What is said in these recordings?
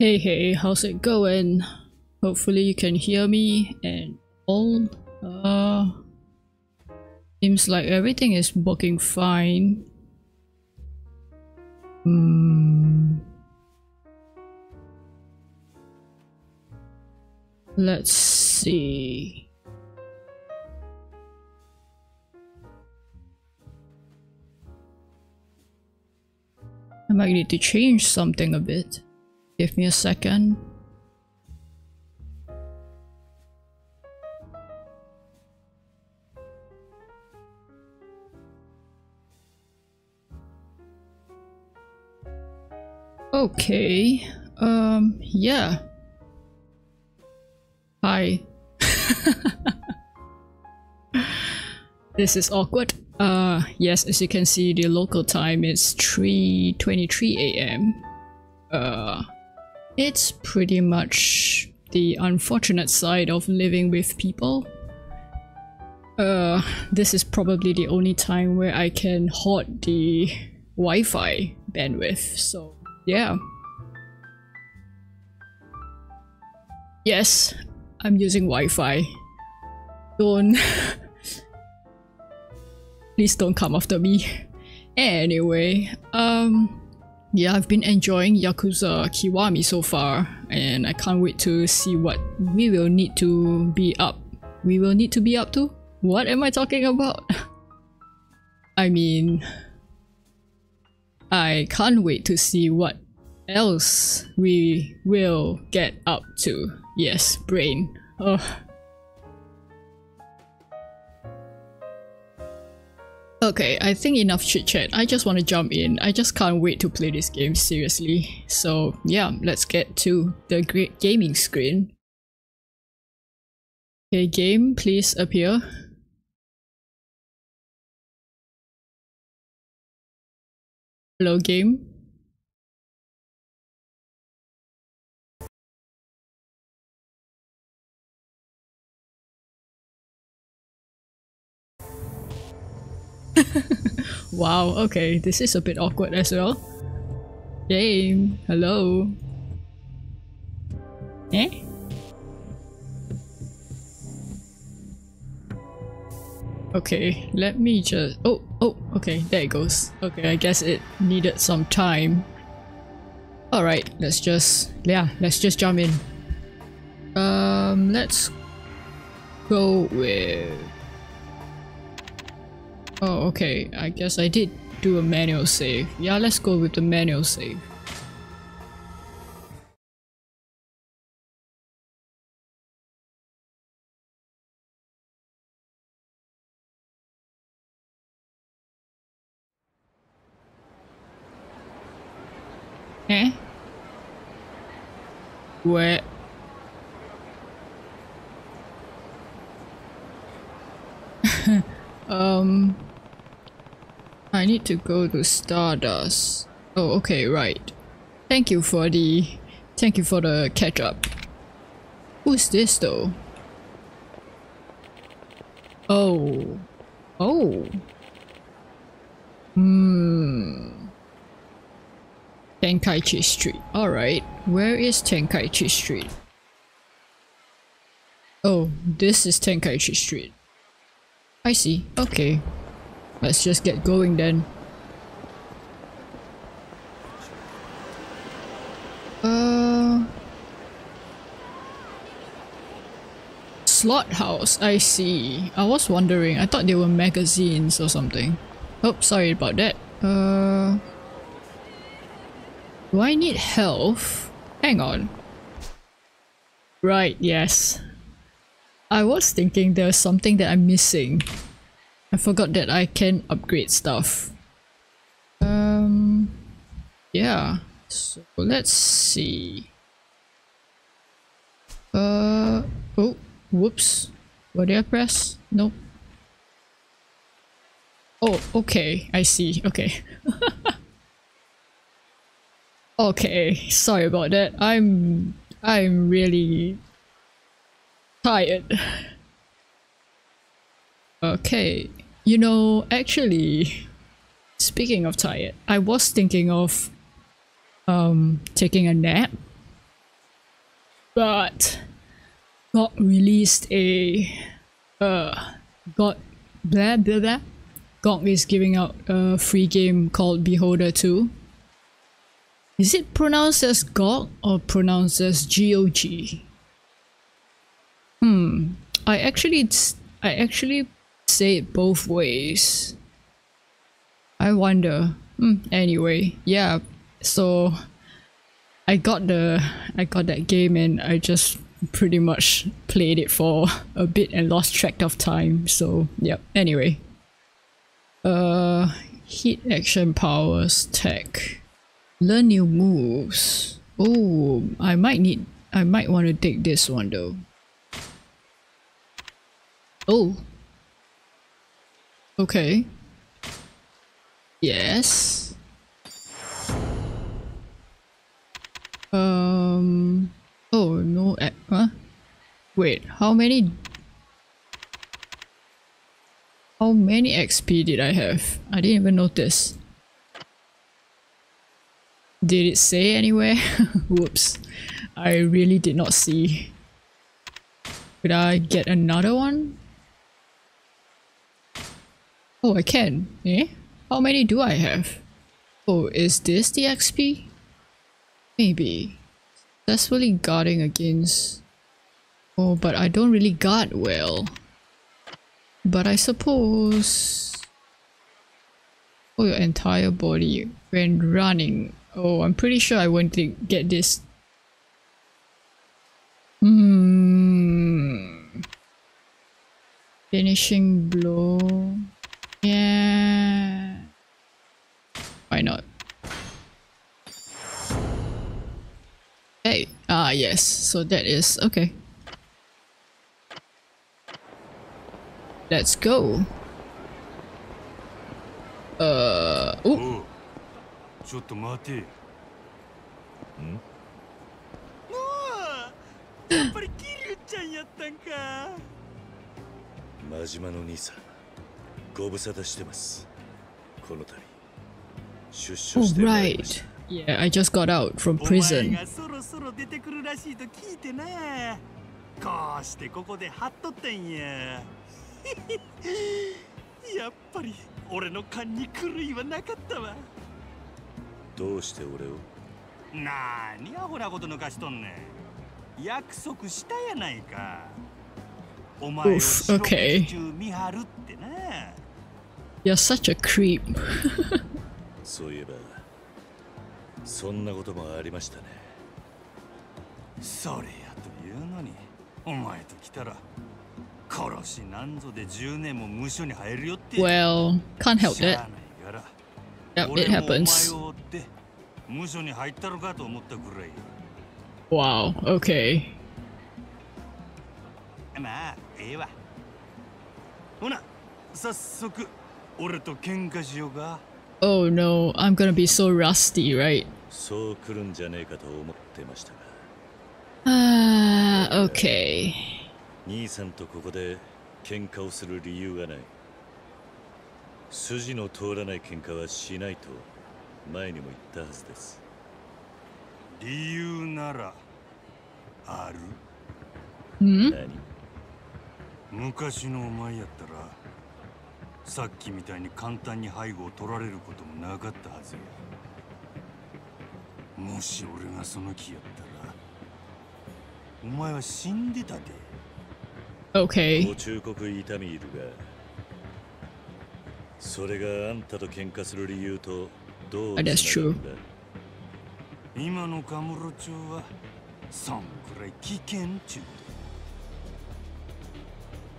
Hey hey, how's it going? Hopefully you can hear me and all. Uh, seems like everything is working fine. Hmm. Let's see. I might need to change something a bit. Give me a second. Okay. Um, yeah. Hi. this is awkward. Uh, yes, as you can see, the local time is 3.23 a.m. Uh, it's pretty much the unfortunate side of living with people. Uh, this is probably the only time where I can hoard the Wi-Fi bandwidth, so yeah. Yes, I'm using Wi-Fi. Don't... Please don't come after me. Anyway, um... Yeah, I've been enjoying Yakuza Kiwami so far, and I can't wait to see what we will need to be up. We will need to be up to? What am I talking about? I mean... I can't wait to see what else we will get up to. Yes, brain. Oh. Okay, I think enough chit chat. I just want to jump in. I just can't wait to play this game, seriously. So yeah, let's get to the great gaming screen. Okay, game, please appear. Hello, game. wow, okay, this is a bit awkward as well. Game, hello. Eh? Okay, let me just- oh, oh, okay, there it goes. Okay, I guess it needed some time. Alright, let's just- yeah, let's just jump in. Um, let's go with Oh, okay. I guess I did do a manual save. Yeah, let's go with the manual save. Eh? Where? um... I need to go to Stardust. Oh, okay, right. Thank you for the... Thank you for the catch up. Who's this though? Oh. Oh. Hmm. Tenkaichi Street. Alright. Where is Tenkaichi Street? Oh, this is Tenkaichi Street. I see. Okay. Let's just get going then. Uh... Slot house, I see. I was wondering, I thought they were magazines or something. Oh, sorry about that. Uh... Do I need health? Hang on. Right, yes. I was thinking there's something that I'm missing. I forgot that I can upgrade stuff. Um, yeah. So let's see. Uh, oh, whoops. What did I press? Nope. Oh, okay. I see. Okay. okay. Sorry about that. I'm I'm really tired. Okay, you know, actually, speaking of tired, I was thinking of um taking a nap. but got released a uh got blah blah blah GOG is giving out a free game called Beholder 2. Is it pronounced as GOG or pronounced as GOG? Hmm. I actually I actually say it both ways. I wonder. Hmm. Anyway, yeah. So I got the I got that game and I just pretty much played it for a bit and lost track of time. So yep. Anyway. Uh, hit action powers tech. Learn new moves. Oh, I might need. I might want to take this one though. Oh. Okay. Yes. Um. Oh no. Huh? Wait. How many how many XP did I have? I didn't even notice. Did it say anywhere? Whoops. I really did not see. Could I get another one? Oh, I can. Eh? How many do I have? Oh, is this the XP? Maybe. Successfully guarding against... Oh, but I don't really guard well. But I suppose... For your entire body when running. Oh, I'm pretty sure I won't get this. Hmm. Finishing blow. Yeah. Why not? Hey. Ah, yes. So that is okay. Let's go. Uh, oh. ちょっと待て。んやっぱりキリュウちゃんやったんか。真島の兄さん、 ご無沙汰してます。この度、出所してまいりました。Oh, right. Yeah, I just got out from prison. そろそろ出てくるらしいと聞いてな。こうしてここで張っとったんや。やっぱり俺の勘に狂いはなかったわどうして俺を？なーにアホなこと抜かしとんねん約束したやないかお前を四六時中見張るってな You're such a creep そういえばそんなこともありましたねそれやというのにお前と来たら Well, can't help it. Yep, it happens. Wow, okay. Oh no, I'm gonna be so rusty, right? Ah, okay. 兄さんとここで喧嘩をする理由がない。筋の通らない喧嘩はしないと前にも言ったはずです。理由ならある？ん何？昔のお前やったらさっきみたいに簡単に背後を取られることもなかったはずやもし俺がその気やったらお前は死んでたで Okay. ご忠告痛みいるがそれがあんたと喧嘩する理由とどう That's true. 今のカムロ町はそんくらい危険ちゅう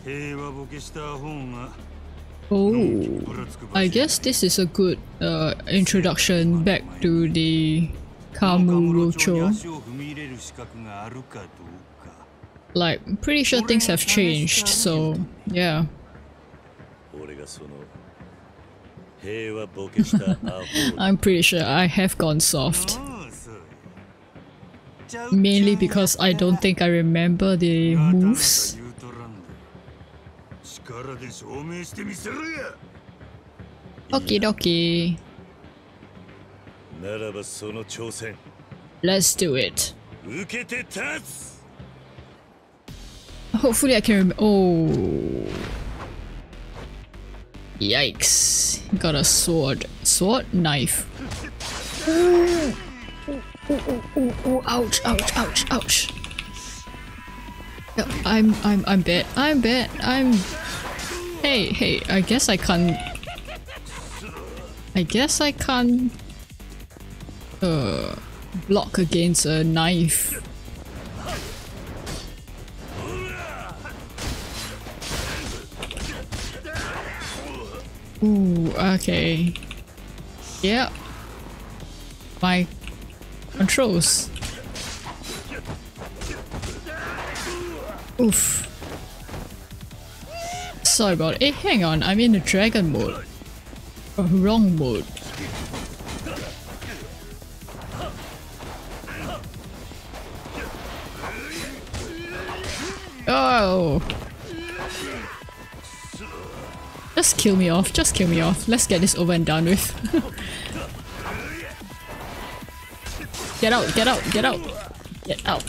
平和ボケした方が Oh, I guess this is a good uh, introduction back to the Kamurocho. Like, pretty sure things have changed, so yeah. I'm pretty sure I have gone soft. Mainly because I don't think I remember the moves. Okie dokie. Let's do it. hopefully I can. Oh. Yikes. Got a sword. Sword? Knife. Ooh. Ooh, ooh, ooh, ouch, ouch, ouch, ouch. I'm, I'm, I'm bad. I'm bad. I'm... Hey, hey, I guess I can't... I guess I can't... Uh... Block against a knife. Ooh, okay. Yeah. My controls. Oof. Sorry about it. Eh, hey, hang on. I'm in the dragon mode. Oh, wrong mode. Oh. Just kill me off. Just kill me off. Let's get this over and done with. get out, get out, get out. Get out.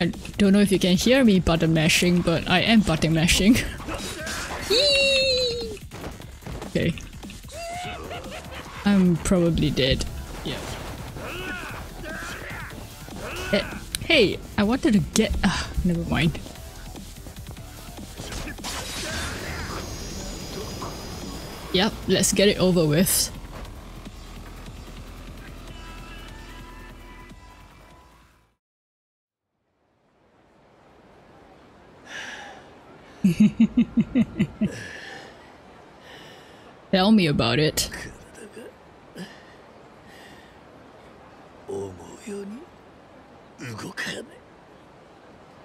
I don't know if you can hear me button mashing, but I am button mashing. okay. I'm probably dead. Yeah. Eh, hey, I wanted to get- uh, never mind. Yep, let's get it over with. Tell me about it. 思うように動かね。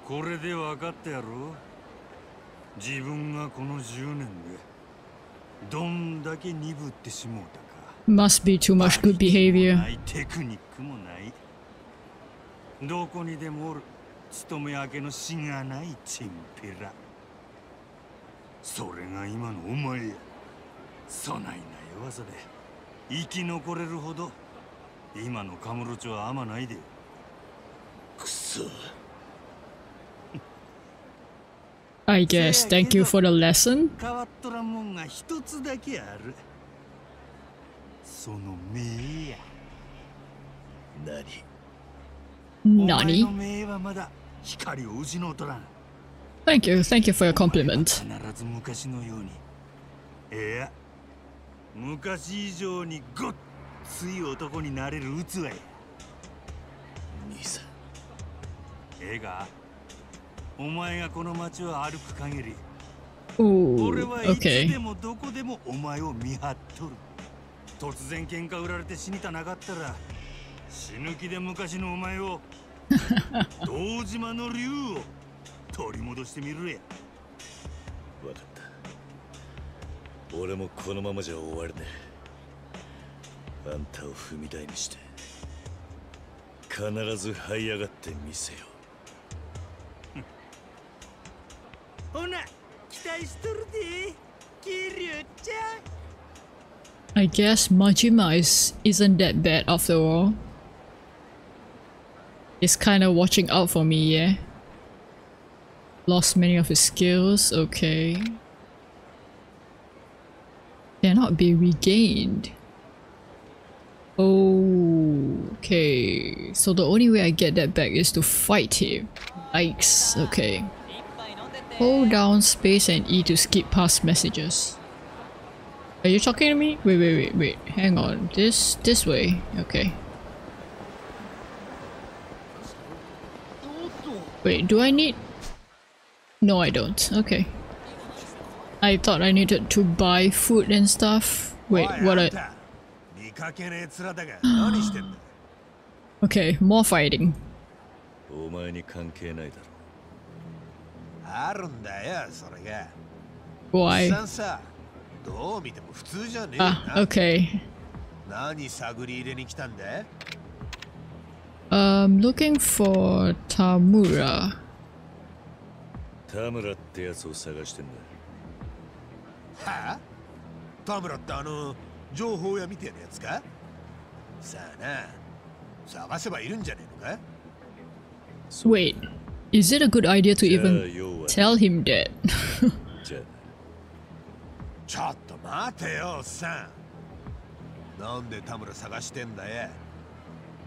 これで分かったやろ自分がこの10年でどんだけ鈍ってしもうたか。Must be too much good behavior. テクニックもない。どこにでもおる勤め明けのしがないチンピラそれが今のお前やそないな弱さで生き残れるほど今のカムロ町はあまないでくそ I guess. Thank you for the lesson. 変わっとらんもんが一つだけあるその目や何？お前 Nani? の目はまだ光を失うとらん Thank you, thank you for your compliment. 必ず昔のように。いや昔以上にごっつい男になれる器や。兄さん。ええか？お前がこの街を歩く限り Ooh, 俺はいつで.もどこでもお前を見張っとる。突然喧嘩売られて死にたなかったら死ぬ気で昔のお前を 堂島の竜を取り戻してみるや分かった俺もこのままじゃ終われねえあんたを踏み台にして必ず這い上がってみせよほな期待しとるで桐生ちゃん I guess Majima is isn't that bad after all. He's kind of watching out for me, yeah. Lost many of his skills, okay. Cannot be regained. Oh, okay, so the only way I get that back is to fight him. Yikes, okay. Hold down space and E to skip past messages. Are you talking to me? Wait, wait, wait, wait. Hang on. This, this way. Okay. Wait, do I need... No, I don't. Okay. I thought I needed to buy food and stuff. Wait, おい what あ I... んた見かけねえ面だが何してんだ Okay, more fighting. お前に関係ないだろあるんだよ、それが。 Why? さんさ、どう見ても普通じゃねえよ Ah, な。 okay. 何探り入れに来たんだ Um, looking for Tamura. 田村ってやつを探してんだ。はあ？田村ってあの、情報屋みたいなやつか？さあな、探せばいるんじゃねえのか？Wait, is it a good idea to even tell him that? ちょっと待てよおっさん。なんで田村探してんだよ？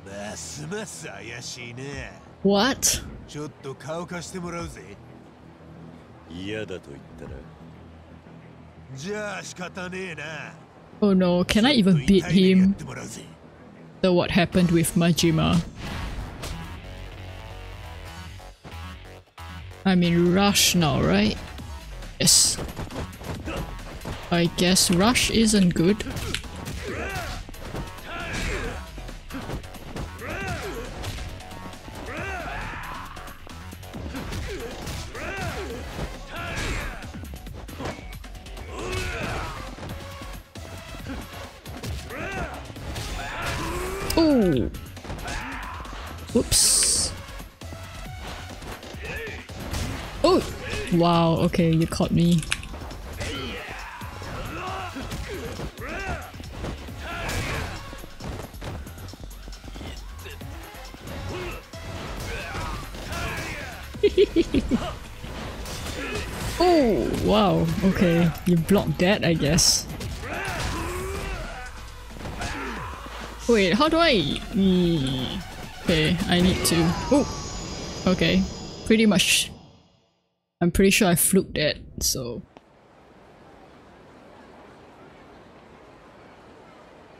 ますます怪しいね。What? ちょっと顔貸してもらうぜ嫌だと言ったらじゃあ仕方ねえな Oh no, can I ちょっ even と beat 痛い目にやっ him? てもらうぜ The what happened with Majima? I'm in Rush now, right? Yes. I guess Rush isn't good. Oh! Whoops. Oh! Wow, okay, you caught me. oh, wow, okay. You blocked that, I guess. Wait, how do I... Mm, Okay, I need to... Oh! Okay, pretty much... I'm pretty sure I fluked that, so...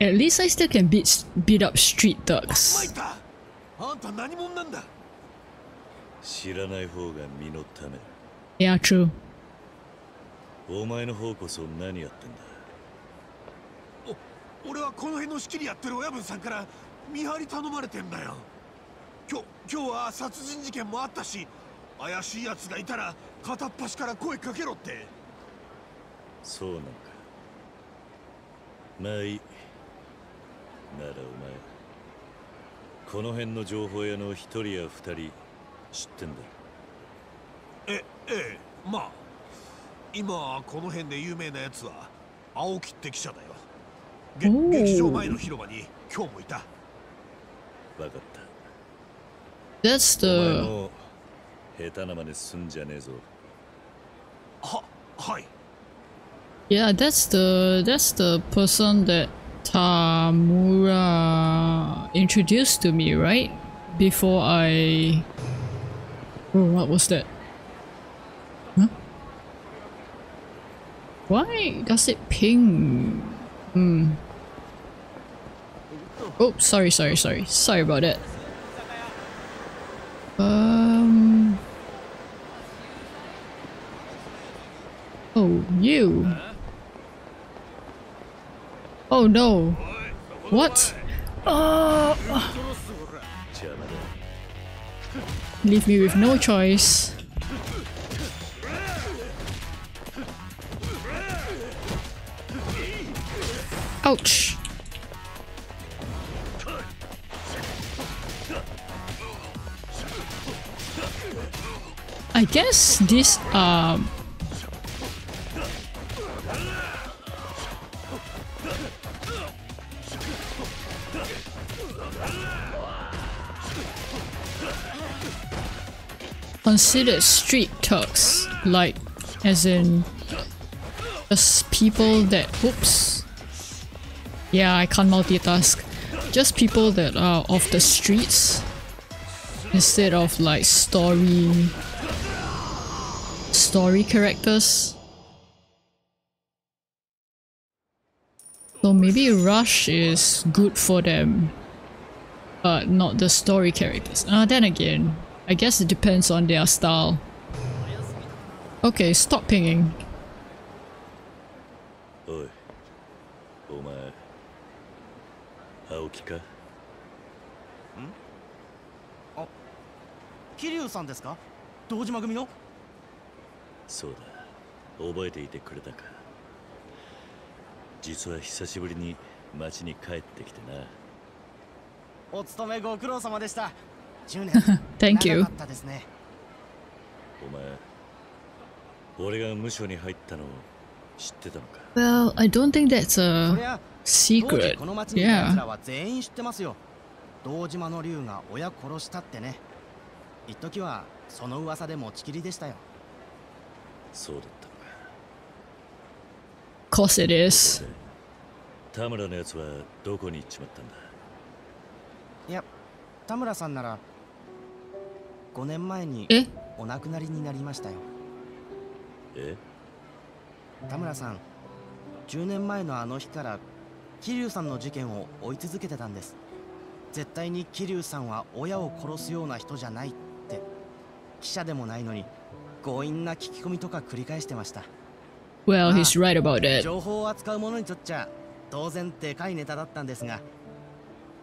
At least I still can beat s- beat up street 参 thugs. ったあんた何者なんだ知らない方が身のため Yeah, true. お前の方こそ何やってんだお 俺はこの辺の仕切りやってる親分さんから見張り頼まれてんだよ。今日今日は殺人事件もあったし怪しい奴がいたら片っ端から声かけろって。そうなのか。まあいい。ならお前この辺の情報屋の一人や二人知ってんだえええまあ今この辺で有名なやつは青木って記者だよ げおー劇場前の広場に今日もいた分かった That's お前 the... も下手な真似すんじゃねえぞははい Yeah, that's the... That's the person that Tamura introduced to me, right? Before I... Oh, what was that? Huh? Why does it ping? Hmm. Oh, sorry, sorry, sorry. Sorry about that. Um... Oh, you. Oh no. What? Oh. Leave me with no choice. Ouch. I guess this um considered street thugs, like as in just people that oops. Yeah, I can't multitask. Just people that are off the streets instead of like story story characters. So maybe Rush is good for them, but not the story characters. Uh, then again, I guess it depends on their style. Okay, stop pinging. Hey, Omae. Aoki ka? Hmm? Oh. Kiryu-san desu ka? Dojima-gumi no? そうだ。覚えていてくれたか。実は久しぶりに町に帰ってきてな。お勤めご苦労様でした。10年。Thank you. 長かったですね。お前俺が無所に入ったのを知ってたのか？Well, I don't think that's そ a りゃ当 secret. 時この町にいた奴ら.は全員知ってますよ。堂島の竜が親殺したってね。一時はその噂で持ちきりでしたよそうだったのか。Course it is. で田村のやつはどこに行っちまったんだ？いや田村さんなら5年前にえ？お亡くなりになりましたよ。え？田村さん10年前のあの日から桐生さんの事件を追い続けてたんです。絶対に桐生さんは親を殺すような人じゃないって。記者でもないのに強引な聞き込みとか繰り返してました。Well, Ah. he's right about it. 情報を扱う者にとっちゃ当然でかいネタだったんですが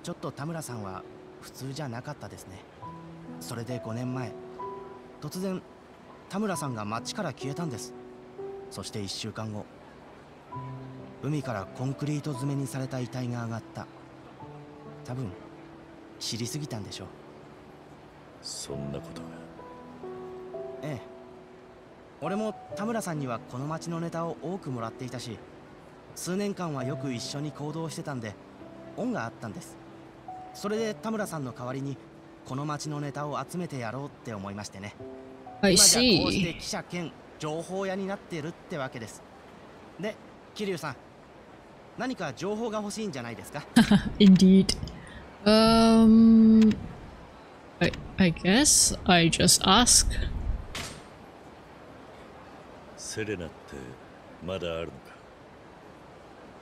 ちょっと田村さんは普通じゃなかったですね。それで5年前突然田村さんが町から消えたんです。そして1週間後海からコンクリート詰めにされた遺体が上がった。多分知りすぎたんでしょう。そんなことが。ええ俺も田村さんにはこの町のネタを多くもらっていたし数年間はよく一緒に行動してたんで恩があったんですそれで田村さんの代わりにこの町のネタを集めてやろうって思いましてね今じゃこうして.記者兼情報屋になってるってわけですで桐生さん何か情報が欲しいんじゃないですか？Indeed. Um, I I guess I just ask. セレナってまだあるのか？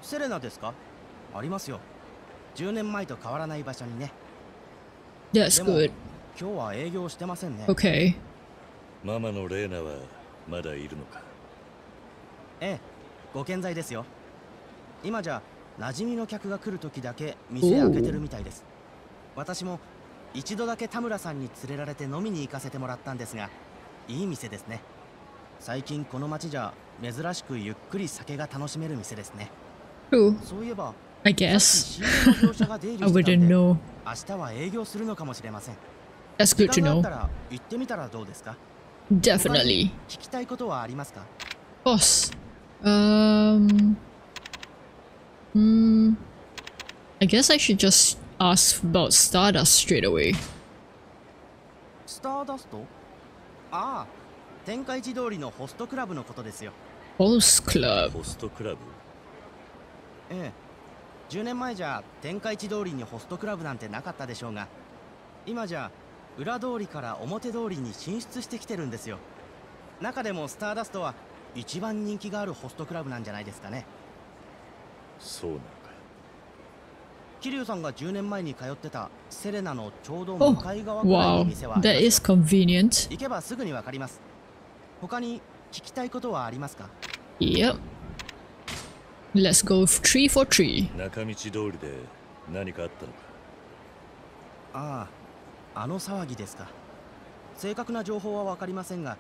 セレナですか？ありますよ。10年前と変わらない場所にね。That's でも good. 今日は営業してませんね。Okay. ママのレーナはまだいるのか？ええご健在ですよ。今じゃ馴染みの客が来る時だけ店開けてるみたいです。私も一度だけ田村さんに連れられて飲みに行かせてもらったんですがいい店ですね最近この町じゃ珍しくゆっくり酒が楽しめる店ですね True. そういえば I さっき guess. 仕入れの業者が出入り I してたん wouldn't で know. 明日は営業するのかもしれません That's 時 good to 間があっ know. たら行ってみたらどうですか Definitely. 聞きたいことはありますか Of course. Um. Hmm. I guess I should just ask about Stardust straight away. スターダストああ 天下一通りのホストクラブのことですよ Pulse Club. ホストクラブ？ええ10年前じゃ天下一通りにホストクラブなんてなかったでしょうが今じゃ裏通りから表通りに進出してきてるんですよ中でもスターダストは一番人気があるホストクラブなんじゃないですかねそうなのか桐生さんが10年前に通ってたセレナのちょうど Oh, 向かい側くらいの wow. 店はあり That is convenient. 行けばすぐにわかります他に聞きたいことはありますか？Yep. Let's go three for three. 中道通りで何かあったのか？あああの騒ぎですか。正確な情報は分かりませんが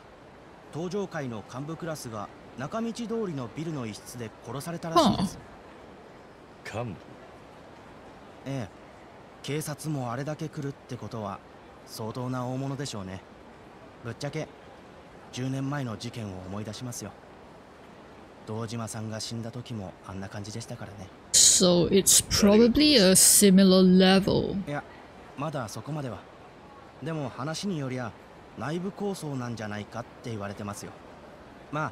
登場会の幹部クラスが中道通りのビルの一室で殺されたらしいです、幹部？ええ。警察もあれだけ来るってことは相当な大物でしょうね。ぶっちゃけ10年前の事件を思い出しますよ。堂島さんが死んだ時もあんな感じでしたからね。So it's probably a similar level. いやまだそこまでは。でも話によりゃ内部構想なんじゃないかって言われてますよ。まあ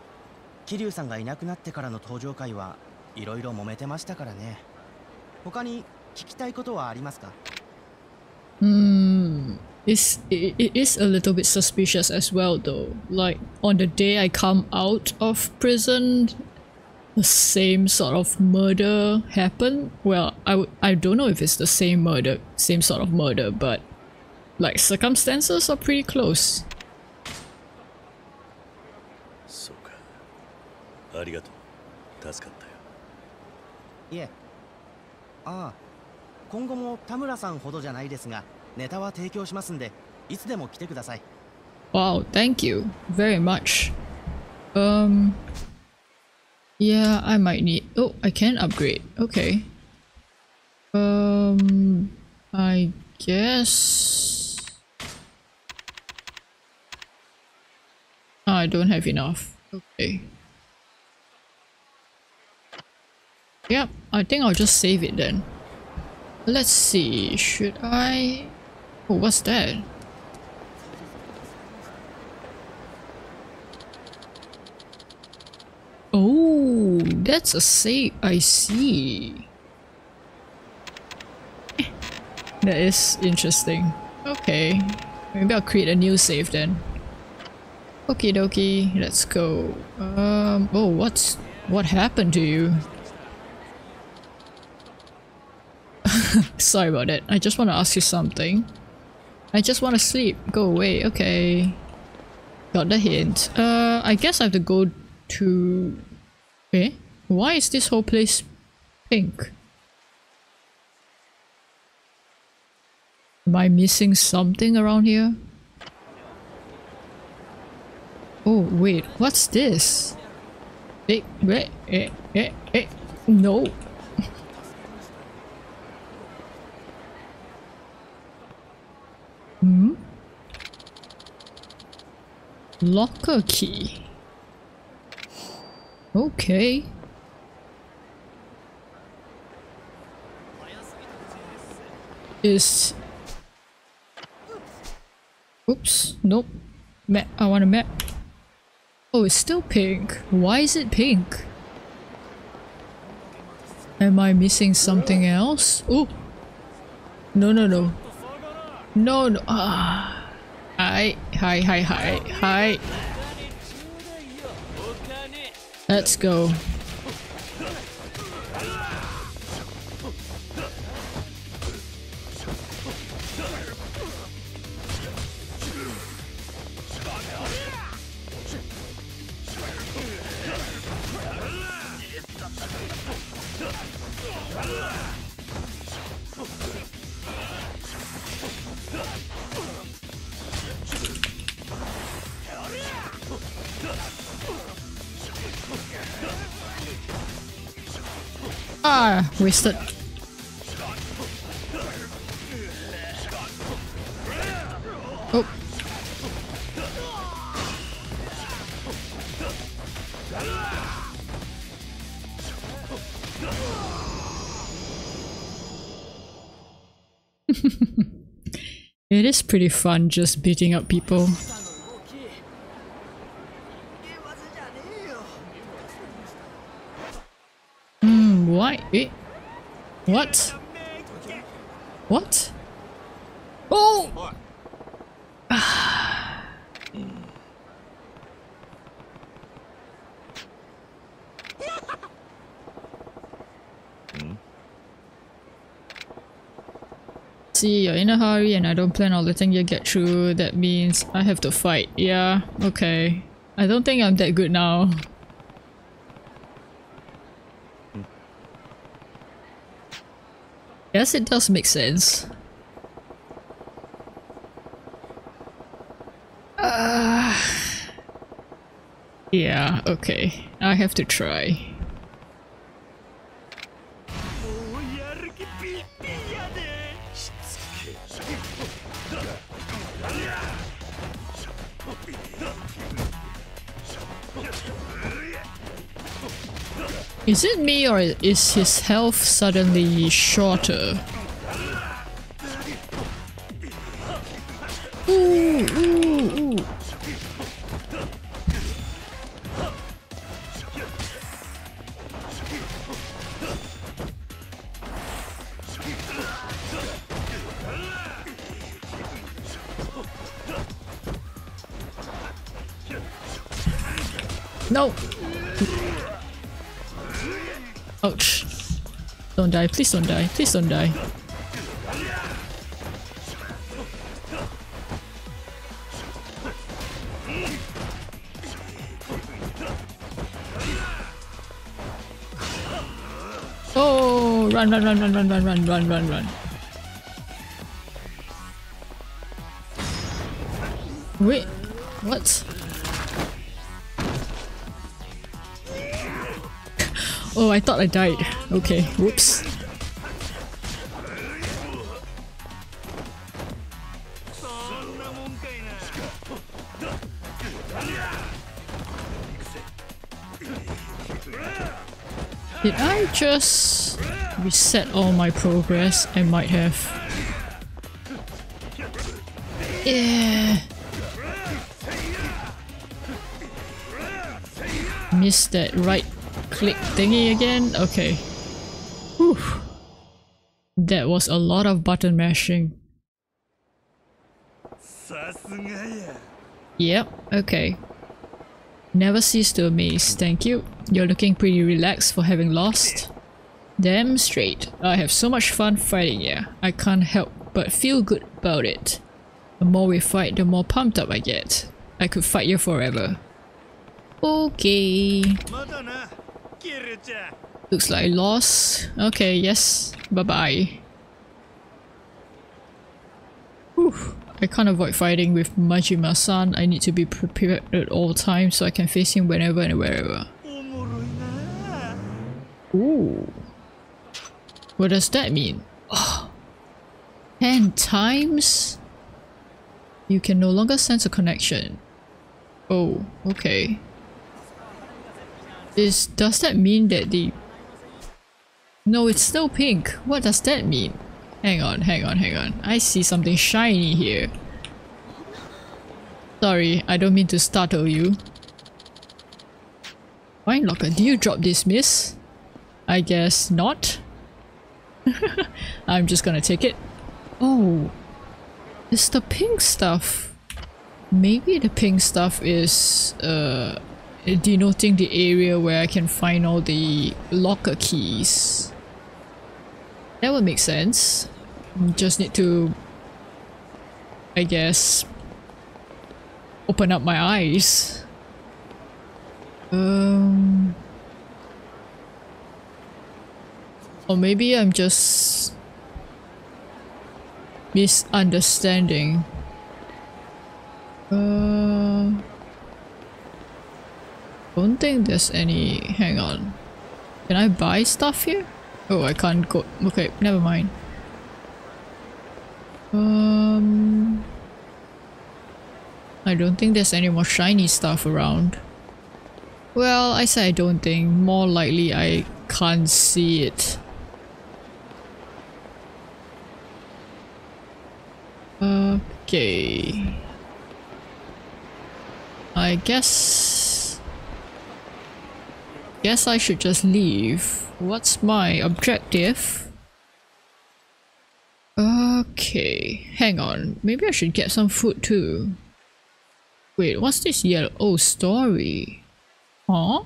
桐生さんがいなくなってからの登場会はいろいろ揉めてましたからね。他に聞きたいことはありますか？Hmm. It's, it, it is a little bit suspicious as well, though. Like, on the day I come out of prison, the same sort of murder happened. Well, I, w- I don't know if it's the same murder, same sort of murder, but like circumstances are pretty close. そうかありがとう助かったよいえああ今後も田村さんほどじゃないですが ネタは提供しますんでいつでも来てください Wow, thank you very much. Um. Yeah, I might need. Oh, I can upgrade. Okay. Um. I guess. I don't have enough. Okay. Yep, I think I'll just save it then. Let's see, should I. Oh, what's that? Oh, that's a safe. I see. that is interesting. Okay. Maybe I'll create a new save then. Okie dokie, let's go. Um, oh, what's... What happened to you? Sorry about that. I just want to ask you something. I just want to sleep. Go away. Okay. Got the hint. Uh, I guess I have to go to... Eh? Why is this whole place pink? Am I missing something around here? Oh, wait. What's this? Eh, eh, eh, eh, eh. No. Hmm? Locker key. Okay. Is... Oops, nope. Map, I want a map. Oh, it's still pink. Why is it pink? Am I missing something else? Oh! No, no, no. No, no. Ah. Hi, hi, hi, hi, hi. Let's go. Ah, wasted. Oh. it is pretty fun just beating up people. Hmm, why? Eh? What? What? Oh! See, you're in a hurry and I don't plan on letting you get through. That means I have to fight. Yeah, okay. I don't think I'm that good now. Yes, it does make sense. Uh, yeah, okay. I have to try. Is it me or is his health suddenly shorter? Die, please don't die, please don't die. Oh, run, run, run, run, run, run, run, run, run, run. Wait, what? Oh, I thought I died. Okay, whoops. Did I just reset all my progress? I might have. Yeah. Missed that right click thingy again? Okay. Whew. That was a lot of button mashing. Yep, okay. Never cease to amaze, thank you. You're looking pretty relaxed for having lost. Damn straight. I have so much fun fighting you. I can't help but feel good about it. The more we fight, the more pumped up I get. I could fight you forever. Okay. Looks like loss. Okay, yes. Bye-bye. I can't avoid fighting with Majima-san. I need to be prepared at all times so I can face him whenever and wherever. Ooh. What does that mean? Oh. Ten times? You can no longer sense a connection. Oh, okay. Is does that mean that the No, it's still pink. What does that mean? Hang on, hang on, hang on. I see something shiny here. Sorry, I don't mean to startle you. Wine locker, do you drop this, miss? I guess not. I'm just gonna take it. Oh, it's the pink stuff. Maybe the pink stuff is uh, denoting the area where I can find all the locker keys. That would make sense. Just need to, I guess, open up my eyes. Um. Or maybe I'm just misunderstanding. Uh, don't think there's any. Hang on. Can I buy stuff here? Oh, I can't go. Okay, never mind. Um, I don't think there's any more shiny stuff around. Well, I say I don't think. More likely I can't see it. Okay. I guess... Guess I should just leave. What's my objective? Okay, hang on. Maybe I should get some food too. Wait, what's this yellow? Oh, story. Huh?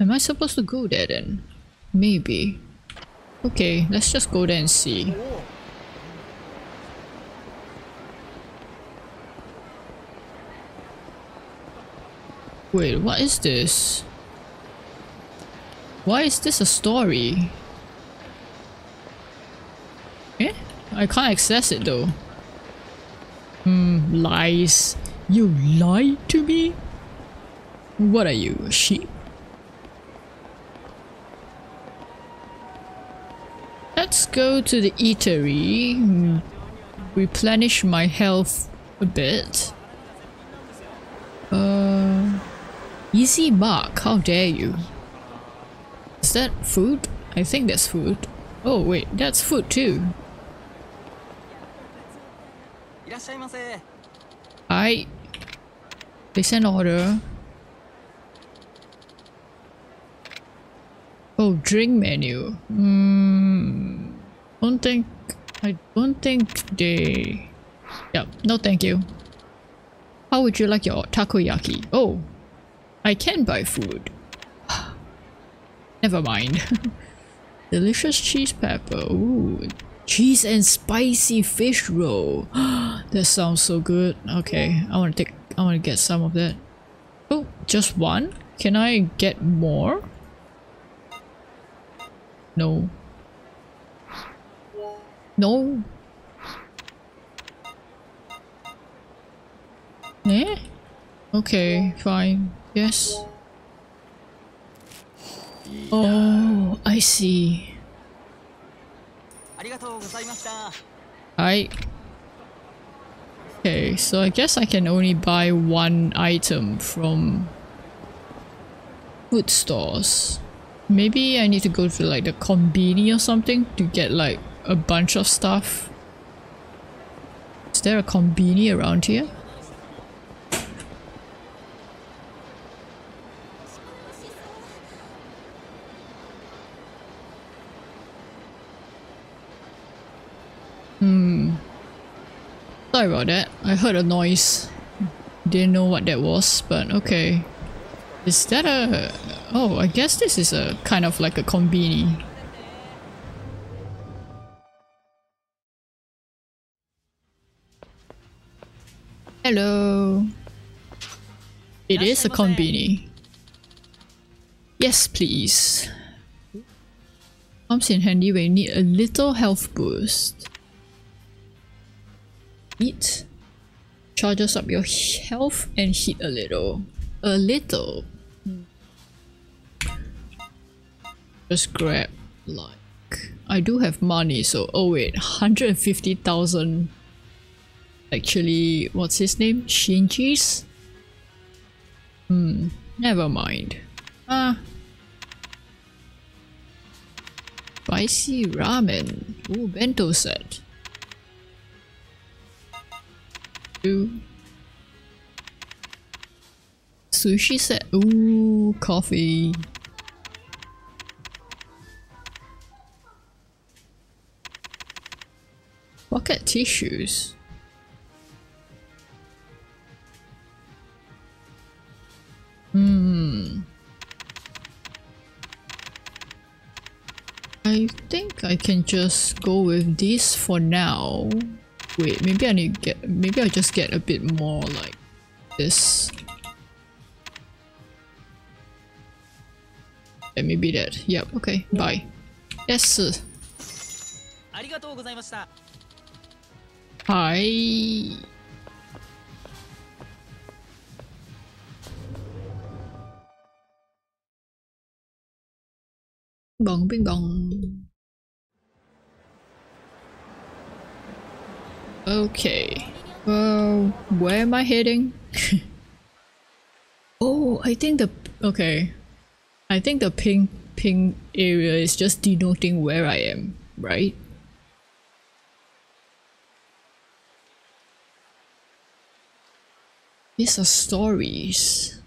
Am I supposed to go there then? Maybe. Okay, let's just go there and see. Wait, what is this? Why is this a story? Eh? I can't access it though. Hmm, lies. You lied to me? What are you, a sheep? Let's go to the eatery. Replenish my health a bit. Uh, easy mark, how dare you. Is that food? I think that's food. Oh wait, that's food too. I place an order. Oh, drink menu. Hmm. Don't think. I don't think they. Yep. No, thank you. How would you like your takoyaki? Oh, I can buy food. Never mind. Delicious cheese pepper. Ooh. Cheese and spicy fish roll. that sounds so good. Okay, I want to take I want to get some of that. Oh, just one? Can I get more? No. No. Eh? Okay, fine. Yes. Oh, I see. ありがとうございました I. Okay, so I guess I can only buy one item from food stores. Maybe I need to go to like the combini or something to get like a bunch of stuff. Is there a combini around here? Hmm. Sorry about that. I heard a noise. Didn't know what that was, but okay. Is that a... Oh, I guess this is a kind of like a combini. Hello. It is a combini. Yes, please. Comes in handy when you need a little health boost. Eat. Charges up your health and heat a little. A little. Just grab like I do have money so oh wait 150,000 actually what's his name Shinji's hmm never mind ah spicy ramen ooh bento set Ooh. Sushi set. Ooh, coffee. Pocket tissues. Hmm. I think I can just go with this for now. Wait, maybe I need to get- maybe I just get a bit more like this. Yeah, maybe that. Yep, okay, bye. Yes. Sir. Hi. Bong bing bong. Okay. Well, where am I heading? oh, I think the okay. I think the pink pink area is just denoting where I am, right? These are stories.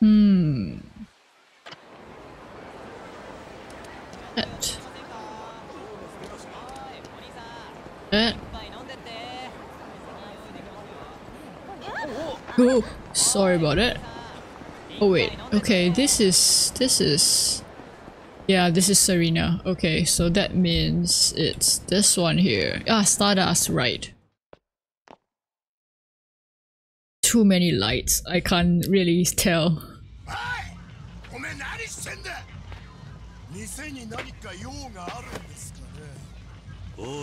Hmm. That. That. Oh, Sorry about it. Oh wait, okay, this is... this is... Yeah, this is Serena. Okay, so that means it's this one here. Ah, Stardust, right. Too many lights. I can't really tell.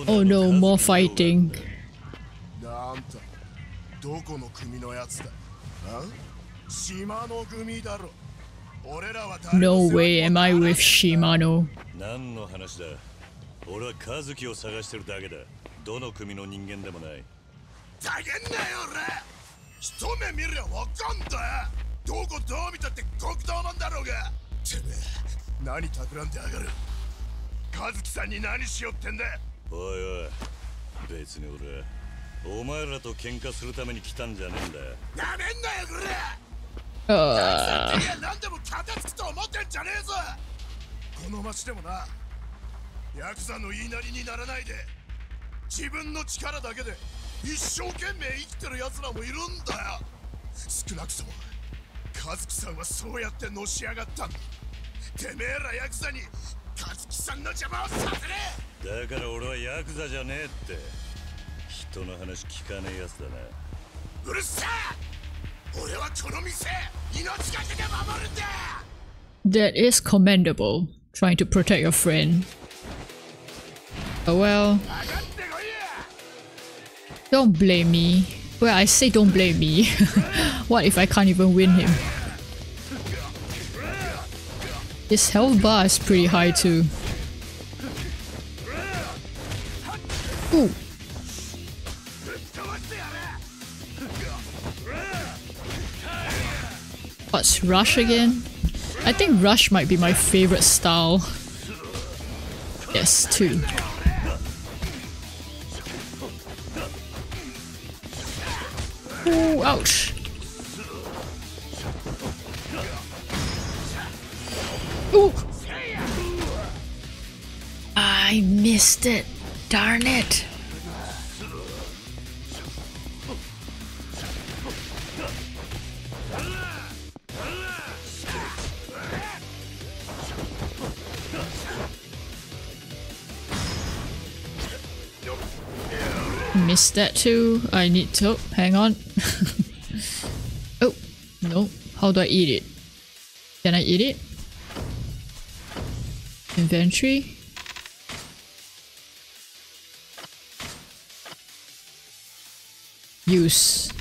Oh no, more fighting. No way am I with Shimano. 何の話だ？俺は和樹を探してるだけだ。どの組の人間でもない。ざけんなよ俺。一目見りゃわかんだ。よどこどう見たって極道なんだろうが。てめえ何企んでやがる。和樹さんに何しよってんだ。おいおい別に俺。はお前らと喧嘩するために来たんじゃねえんだよ。なめんなよこれ Uh, いや何でも片付くと思ってんじゃねえぞ。この町でもな。ヤクザの言いなりにならないで。自分の力だけで一生懸命生きてる奴らもいるんだよ。少なくとも和樹さんはそうやってのし上がったんだ。てめえらヤクザに和樹さんの邪魔をさせねえ。だから俺はヤクザじゃねえって 人の話聞かねえやつだなうるせえ俺はこの店命がけで守るんだ that is commendable, trying to protect your friend. Oh well, 上がってこいや don't blame me. Well, I say don't blame me. what if I can't even win him? His health bar is pretty high too. Ooh. What's Rush again? I think Rush might be my favorite style. Yes, two. Ooh, ouch. Ooh! I missed it. Darn it. Missed that too. I need to. Hang on. oh, no. How do I eat it? Can I eat it? Inventory? Use.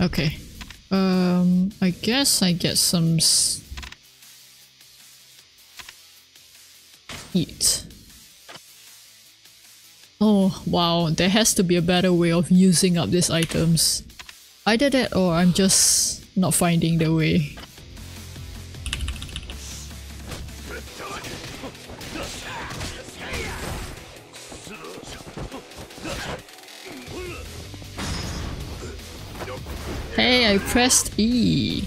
Okay. Um, I guess I get some eat. Oh, wow, there has to be a better way of using up these items. Either that or I'm just not finding the way. Hey, I pressed E.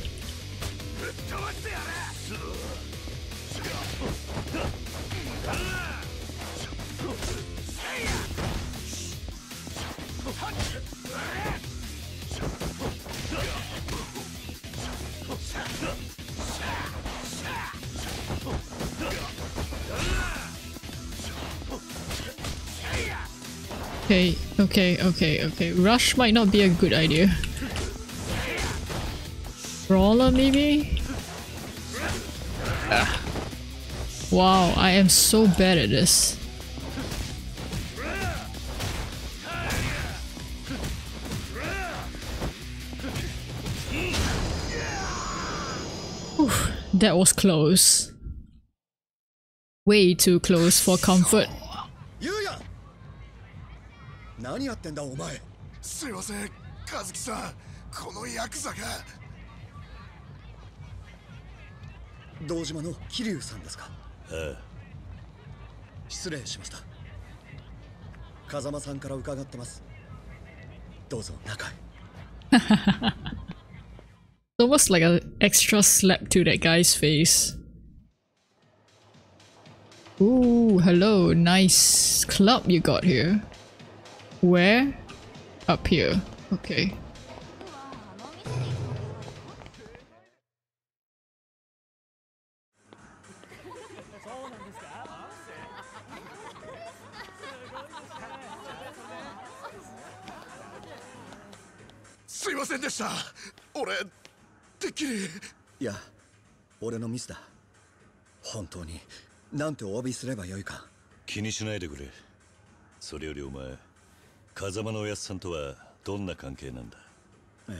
Okay, okay, okay, okay. Rush might not be a good idea. Brawler maybe? Ah. Wow, I am so bad at this. Oof, that was close. Way too close for comfort. 何やってんだお前すいません和樹さんこのヤクザが堂島の桐生さんですかあ失礼しました風間さんから伺ってますどうぞ中へ Almost like an extra slap to that guy's face. Ooh, hello, nice club you got here. Where? Up here. Okay.「すいませんでした俺てっきりいや俺のミスだ本当になんてお詫びすればよいか気にしないでくれそれよりお前風間のおやっさんとはどんな関係なんだ？ええ。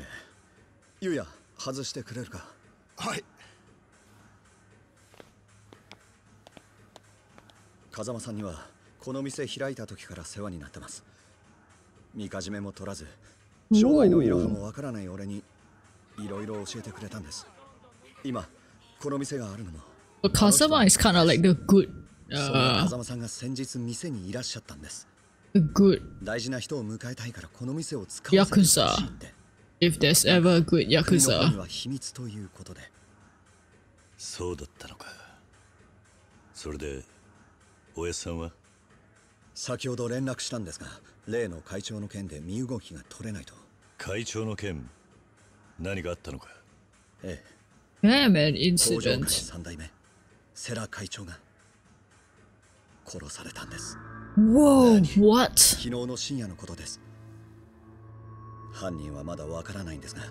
ゆうや外してくれるか？はい。風間さんにはこの店開いた時から世話になってます。みかじめも取らず商売のいろはもわからない俺にいろいろ教えてくれたんです。今この店があるのも But Kazama is kind of like the good, uh, 風間さんが先日店にいらっしゃったんです good. Yakuza. If there's ever a good Yakuza. そうだったのか。それでおやさんは？先ほど連絡したんですが例の会長の件で身動きが取れないと。会長の件何があったのか？ええ。Damn an incident 代目。セラ会長が殺されたんです。Whoa, what? 昨日の深夜のことです。犯人はまだわからないんですが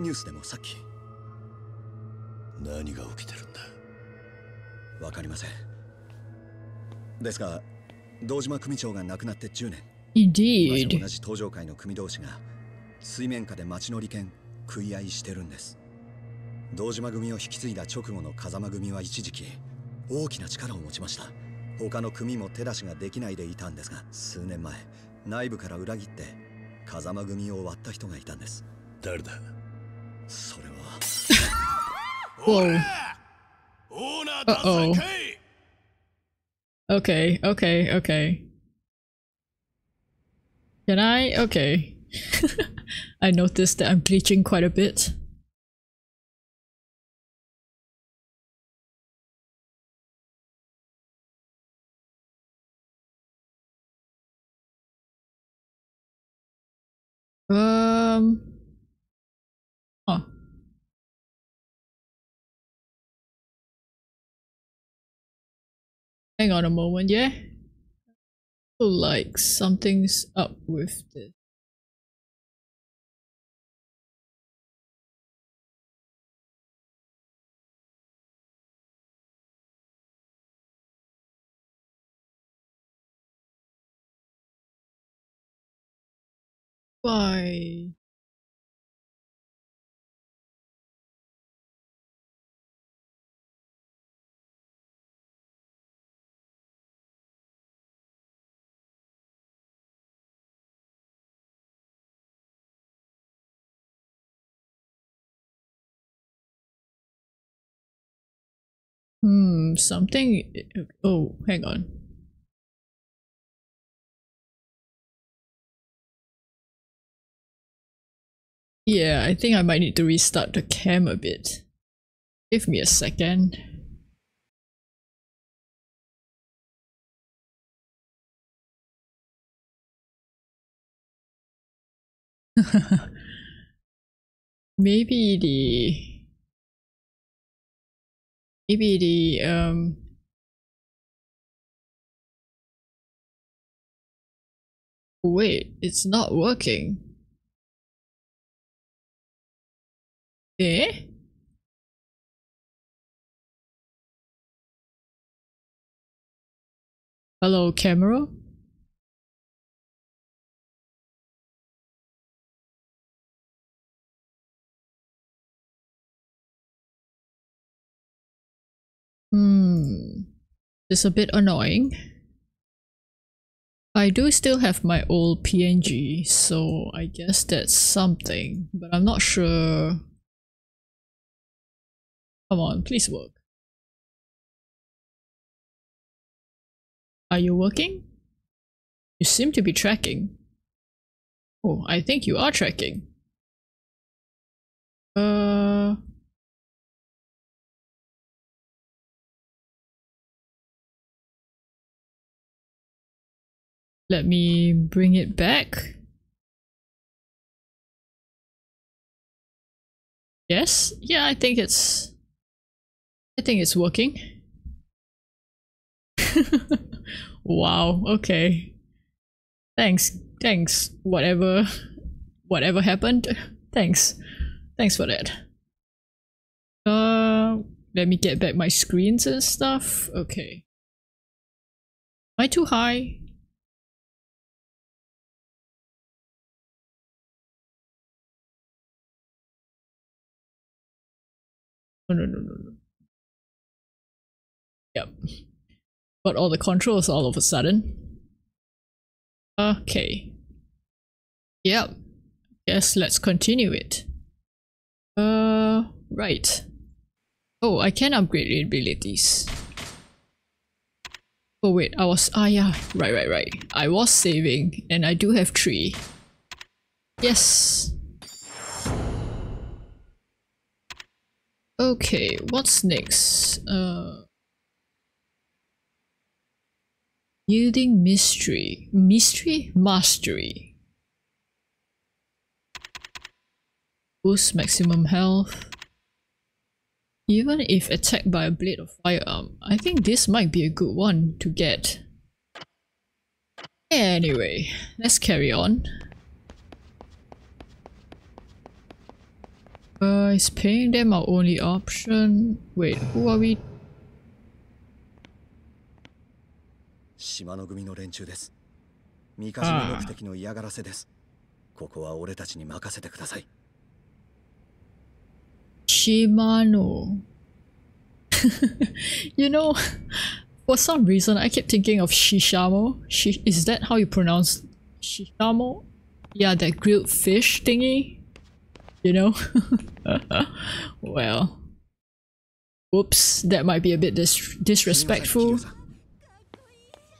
ニュースでもさっき。何が起きてるんだ？わかりません。ですが堂島組長が亡くなって10年。Indeed. 同じ登場会の組同士が水面下で町の利権食い合いしてるんです。堂島組を引き継いだ直後の風間組は一時期大きな力を持ちました他の組も手出しができないでいたんですが数年前内部から裏切って風間組を割った人がいたんです誰だ？それは Whoa. オーナーダンさんかい Okay, okay, okay. Can I? Okay. I noticed that I'm glitching quite a bit. Hang on a moment, yeah? Like something's up with this. Why? Hmm, something. Oh, hang on. Yeah, I think I might need to restart the cam a bit. Give me a second. maybe the maybe the um wait it's not working. Eh? Hello camera Hmm. It's a bit annoying. I do still have my old PNG, so I guess that's something, but I'm not sure. Come on, please work. Are you working? You seem to be tracking. Oh, I think you are tracking. Uh... Let me bring it back. Yes? Yeah, I think it's... I think it's working. wow, okay. Thanks, thanks, whatever, whatever happened. Thanks, thanks for that. Uh, let me get back my screens and stuff. Okay. Am I too high? No, no, no, no, no. Yep. Got all the controls all of a sudden. Okay. Yep. Yes, let's continue it. Uh, right. Oh, I can upgrade abilities. Oh wait, I was- ah yeah, right, right, right. I was saving, and I do have three. Yes! Okay, what's next? Uh, yielding mystery. Mystery? Mastery. Boost maximum health. Even if attacked by a blade or firearm, I think this might be a good one to get. Anyway, let's carry on. Uh, is paying them our only option? Wait, who are we? 島の組の連中です三か島目的の嫌がらせですここは俺たちに任せてください Shimano. you know, for some reason I keep thinking of Shishamo. Shi is that how you pronounce Shishamo? Yeah, that grilled fish thingy. You know? well. Oops, that might be a bit dis disrespectful.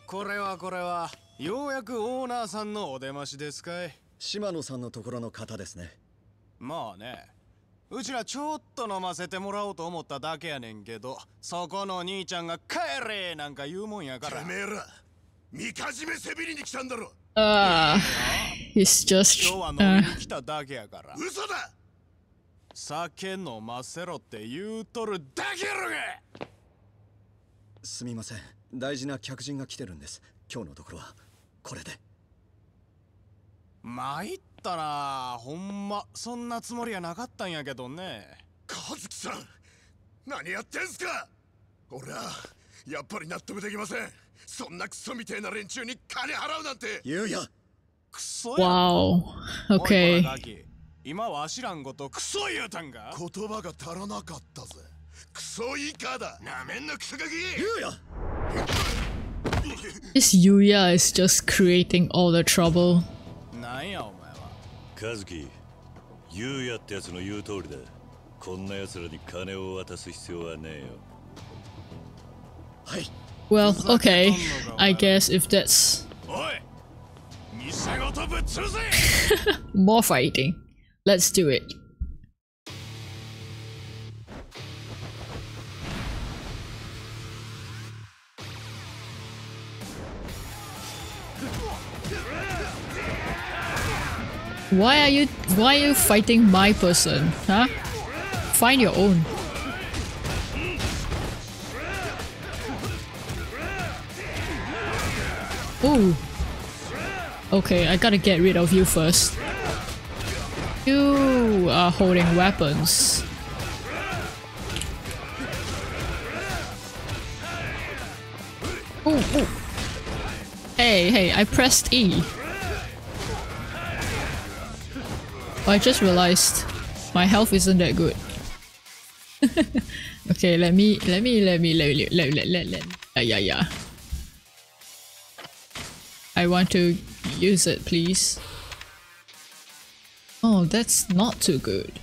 これはこれはようやくオーナーさんのお出ましですかい?島野さんのところの方ですねまあねうちらちょっと飲ませてもらおうと思っただけやねんけどそこの兄ちゃんが帰れなんか言うもんやからてめえらみかじめせびりに来たんだろ Uh, he's just 今日は飲 uh, みに来ただけやから嘘だ!酒飲ませろって言うとるだけやろが!すみません。大事な客人が来てるんです。今日のところは。これで。参ったな。ほんまそんなつもりはなかったんやけどね。和樹さん何やってんすか!俺はやっぱり納得できませんそんなクソみてえな連中に金払うなんて。ゆうやクソや wow. おい Okay. こらガキ今わしらんことクソ言うたんか言葉が足らなかったぜ。クソイカだ。なめんなクソガキ。ゆうや This Yuya is just creating all the trouble. なんやお前は。和樹優也ってやつの言う通りだ。こんな奴らに金を渡す必要はねえよ。はい Well, okay. I guess if that's... More fighting. Let's do it. Why are you why are you fighting my person? Huh? Find your own. Ooh. Okay, I gotta get rid of you first. You are holding weapons. Ooh, ooh. Hey, hey, I pressed E. Oh, I just realized my health isn't that good. okay, let me, let me, let me, let me, let, let, let, let, yeah, yeah, yeah. I want to use it, please. Oh, that's not too good.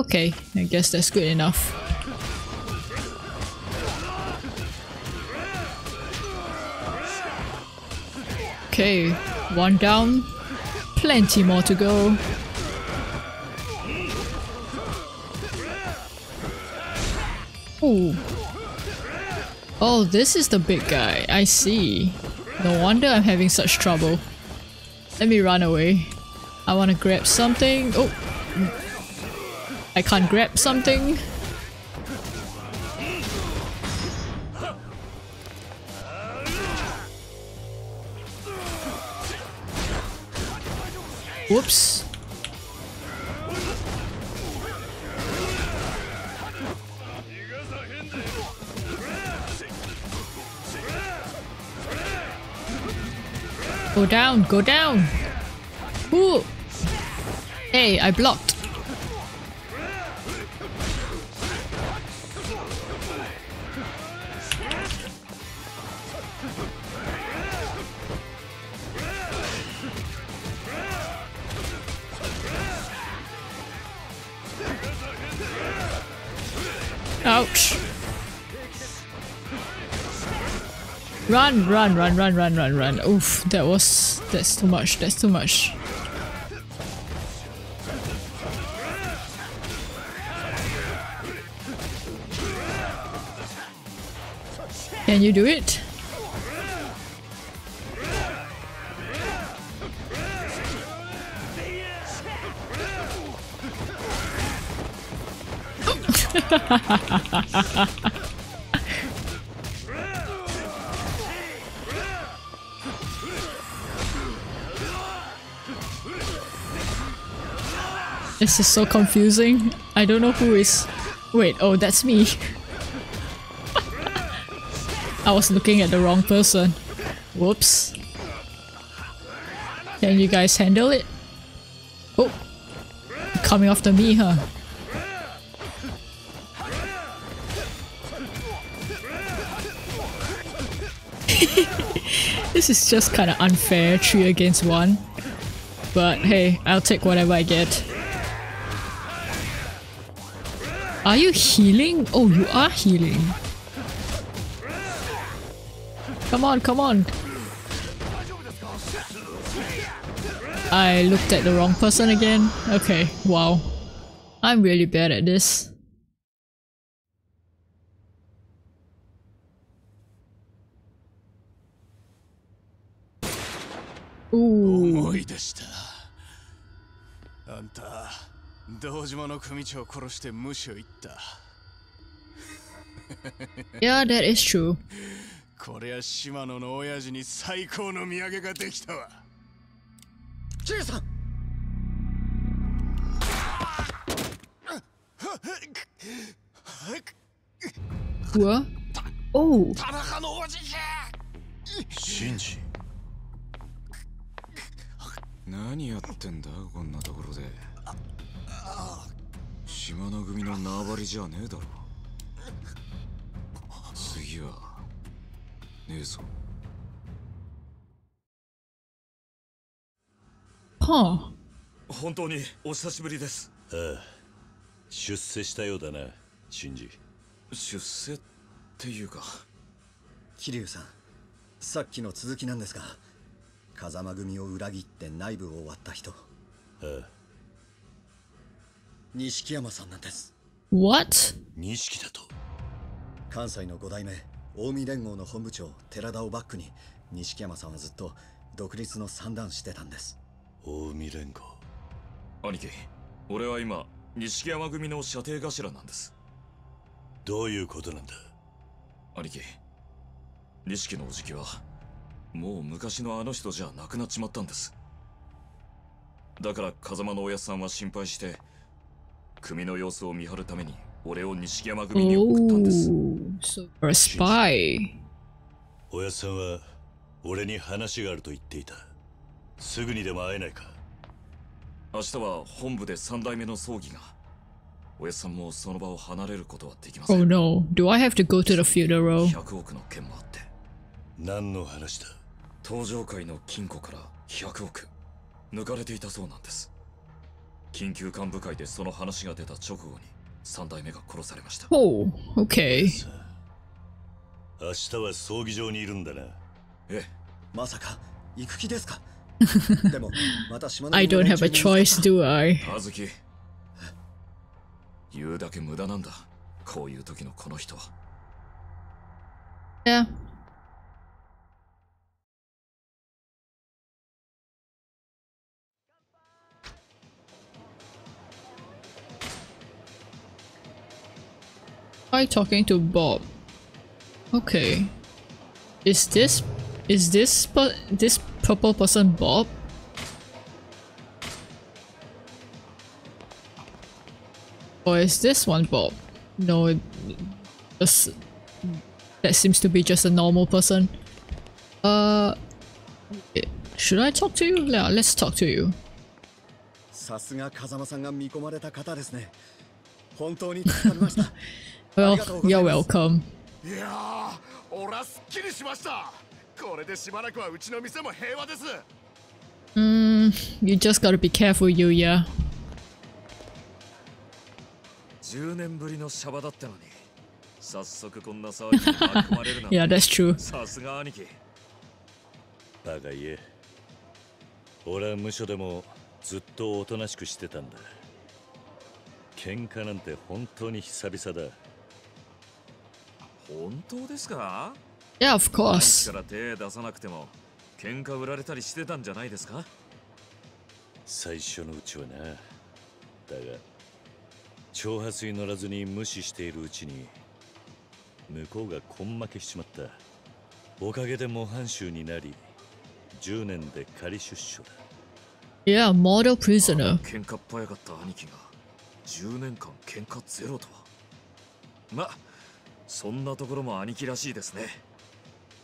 Okay, I guess that's good enough. Okay, one down. Plenty more to go. Ooh. Oh, this is the big guy. I see. No wonder I'm having such trouble. Let me run away. I want to grab something. Oh. I can't grab something. Whoops. Go down, go down. Ooh. Hey, I blocked. Ouch. Run, run, run, run, run, run, run. Oof, that was... that's too much, that's too much. Can you do it? This is so confusing. I don't know who is... Wait, oh, that's me. I was looking at the wrong person. Whoops. Can you guys handle it? Oh! Coming after me, huh? this is just kinda unfair, 3 against 1. But hey, I'll take whatever I get. Are you healing? Oh, you are healing. Come on, come on. I looked at the wrong person again. Okay, wow. I'm really bad at this. Ooh. 思い出したあんた 堂島の組長を殺して無視を言った。Yeah, that is true. こりゃ島野の親父に最高の土産ができたわ。キリュウさん What? Oh, 田中のおじじゃシンジ。何やってんだこんなところで島の組の縄張りじゃねえだろ。次はねえぞ。huh. 本当にお久しぶりです。ああ。出世したようだなシンジ。出世っていうか。桐生さんさっきの続きなんですが風間組を裏切って内部を割った人。ああ錦山さんなんです。What? 錦だと？関西の5代目近江連合の本部長寺田をバックに錦山さんはずっと独立の算段してたんです。近江連合？兄貴俺は今錦山組の射程頭なんです。どういうことなんだ？兄貴錦のおじきはもう昔のあの人じゃなくなっちまったんです。だから風間のおやっさんは心配して組の様子を見張るために俺を錦山組に送ったんです。Oh, so you're a spy. おやっさんは俺に話があると言っていた。すぐにでも会えないか？明日は本部で三代目の葬儀が。おやっさんもその場を離れることはできませ Oh ん no, do I have to go to the funeral? 100億の件もあって。何の話だ？登場界の金庫から100億。抜かれていたそうなんです緊急幹部会でその話が出た直後に三代目が殺されました Oh, okay. 明日は葬儀場にいるんだなええまさか行く気ですか？でもまた島の I don't have a choice, do I? 葉月言うだけ無駄なんだこういう時のこの人は Yeah. Try talking to Bob. Okay. Is this is this per this purple person Bob? Or is this one Bob? No, it, just that seems to be just a normal person. Uh, eh, should I talk to you? Yeah, let's talk to you. さすが風間さんが見込まれた方ですね本当に助かりました Well, you're welcome. いやー俺はすっきりしました。これでしばらくはうちの店も平和です。Mm, you just gotta be careful, Yuya. 10年ぶりのシャバだったのに。早速こんな騒ぎに巻き込まれるなんて。Yeah, that's true. さすが兄貴。バカ言え。俺は無所でもずっとおとなしくしてたんだ。喧嘩なんて本当に久々だ本当ですか？Yeah, of course. から手出さなくても喧嘩売られたりしてたんじゃないですか？最初のうちはな。だが挑発に乗らずに無視しているうちに向こうが根負けしちまった。おかげで模範囚になり10年で仮出所。だ Yeah, model prisoner. 喧嘩っ早かった兄貴が。10年間喧嘩ゼロとは。まそんなところも兄貴らしいですね。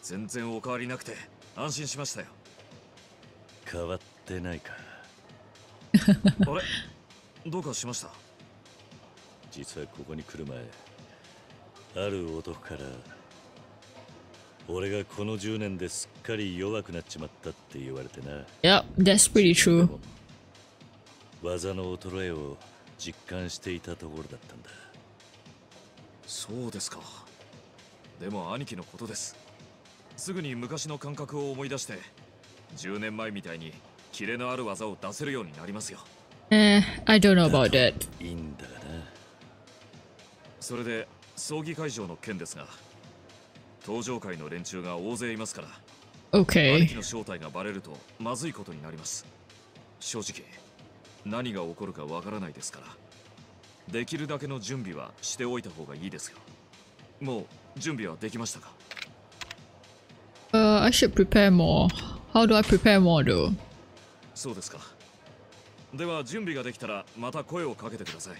全然お変わりなくて安心しましたよ。変わってないか。あれ？どうかしました？実はここに来る前ある男から俺がこの10年ですっかり弱くなっちまったって言われてな。Yep, that's pretty true. 技の衰えを実感していたところだったんだそうですか。でも兄貴のことです。すぐに昔の感覚を思い出して10年前みたいにキレのある技を出せるようになりますよ。Eh, I don't know about that. いいんだがな。それで葬儀会場の件ですが登場会の連中が大勢いますから兄 Okay. 貴の正体がバレるとまずいことになります。正直何が起こるかわからないですからできるだけの準備はしておいた方がいいですよもう準備はできましたか Uh, I should prepare more. How do I prepare more though? そうですかでは準備ができたらまた声をかけてください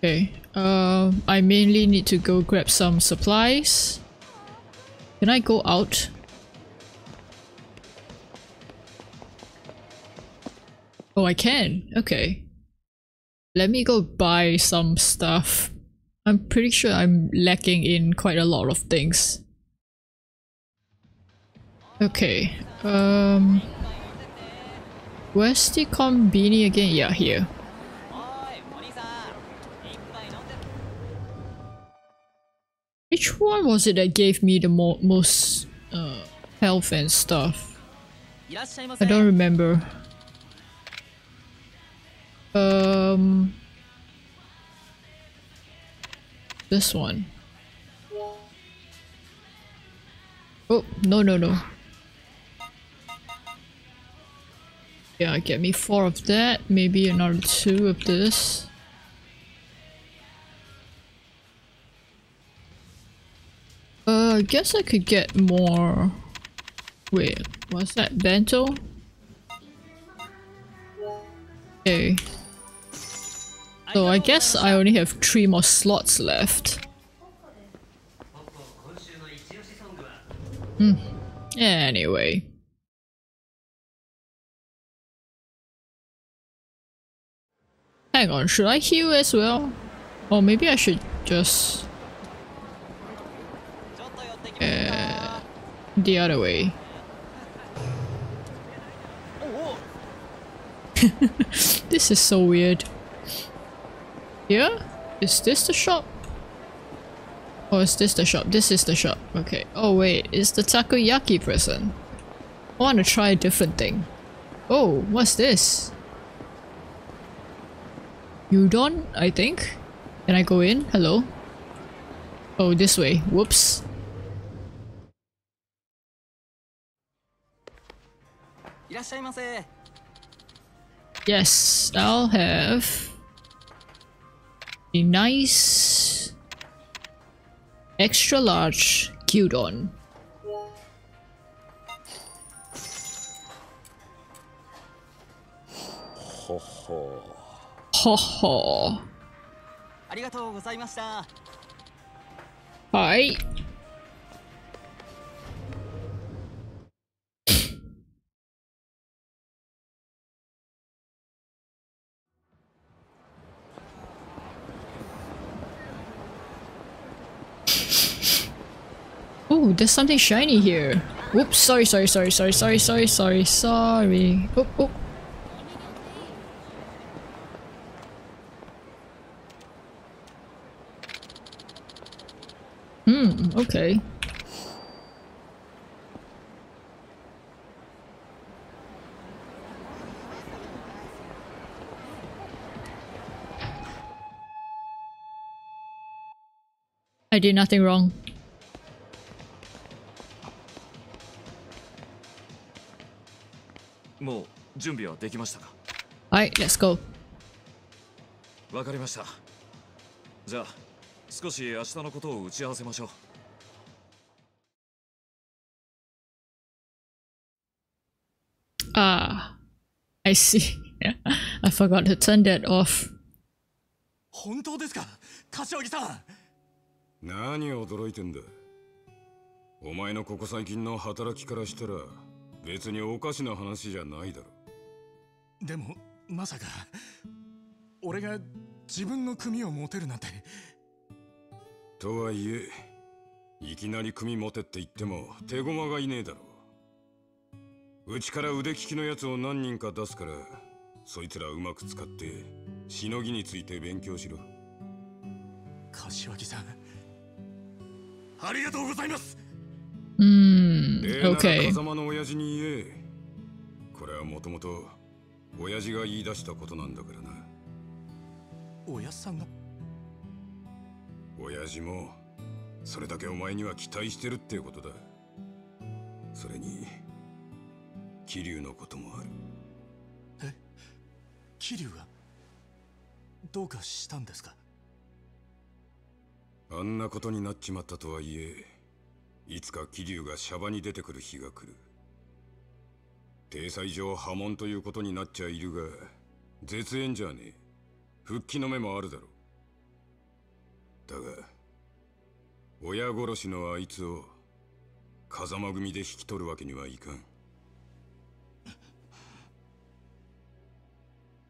Okay. Um, I mainly need to go grab some supplies. Can I go out? Oh, I can. Okay. Let me go buy some stuff. I'm pretty sure I'm lacking in quite a lot of things. Okay, um... Where's the combini again? Yeah, here. Which one was it that gave me the mo most uh, health and stuff? I don't remember. Um, this one. Oh no no no. Yeah, get me four of that. Maybe another two of this. Uh, I guess I could get more. Wait, what's that? Bento? Okay. So I guess I only have three more slots left. Hmm. Anyway. Hang on, should I heal as well? Or maybe I should just... Uh, the other way. this is so weird. Here? Is this the shop? Or is this the shop? This is the shop. Okay. Oh wait, it's the takoyaki person. I want to try a different thing. Oh, what's this? Udon, I think? Can I go in? Hello? Oh, this way. Whoops. Yes, I'll have a nice extra large gyudon. ほほ Ho ho. ありがとうございました Hi. Oh, there's something shiny here. Whoops, sorry, sorry, sorry, sorry, sorry, sorry, sorry, sorry. Oh, oh. Hmm, okay. I did nothing wrong. もう準備はできましたか？Alright, let's go. わかりましたじゃあ少し明日のことを打ち合わせましょう Ah, I see. I forgot to turn that off. 本当ですか？柏木さん何驚いてんだお前のここ最近の働きからしたら別におかしな話じゃないだろ。でもまさか俺が自分の組を持てるなんて。とはいえいきなり組持てって言っても手駒がいねえだろ。うちから腕利きのやつを何人か出すからそいつらうまく使ってしのぎについて勉強しろ。柏木さんありがとうございます Hmm, 礼なら okay. 風間の親父に言え。これはもともと親父が言い出したことなんだからな。親さんが？親父もそれだけお前には期待してるってことだ。それに桐生のこともある。桐生が？どうかしたんですか？あんなことになっちまったとはいえいつか桐生がシャバに出てくる日が来る。体裁上破門ということになっちゃいるが絶縁じゃねえ。復帰の目もあるだろう。だが親殺しのあいつを風間組で引き取るわけにはいかん。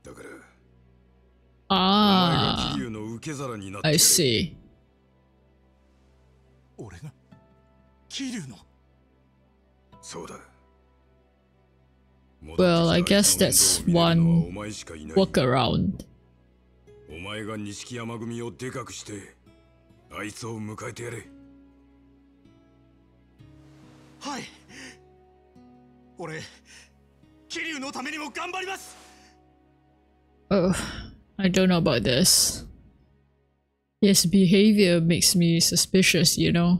だからお前が Ah, 桐生の受け皿になって I see. 俺が 桐生のそうだ Well, I guess that's one workaround. お前が錦山組をでかくしてあいつを迎えてやれはい俺桐生のためにも頑張ります Oh, I don't know about this. His behavior makes me suspicious, you know.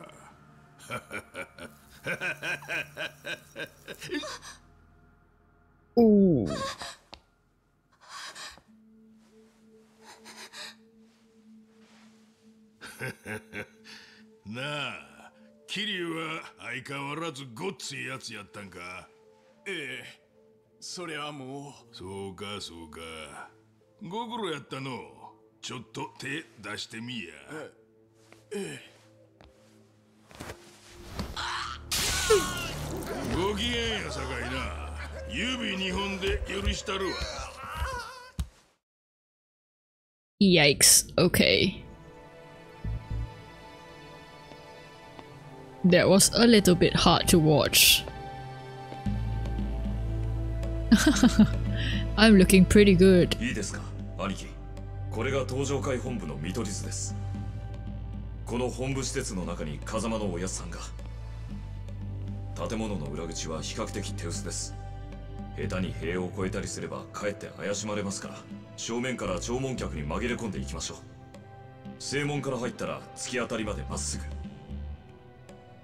Ooh. なあ桐生は相変わらずごっついやつやったんか？ええそりゃもそうかそうか。ご苦労やったのちょっと手出してみや ご機嫌やさかいな指二本で許したるわ Yikes. Okay. That was a little bit hard to watch. I'm looking pretty good. いいですか兄貴これが東上会本部の見取り図ですこの本部施設の中に風間のおやつさんが 建物の裏口は比較的手薄です。下手に塀を越えたりすればかえって怪しまれますから正面から弔問客に紛れ込んでいきましょう。正門から入ったら突き当たりまでまっすぐ。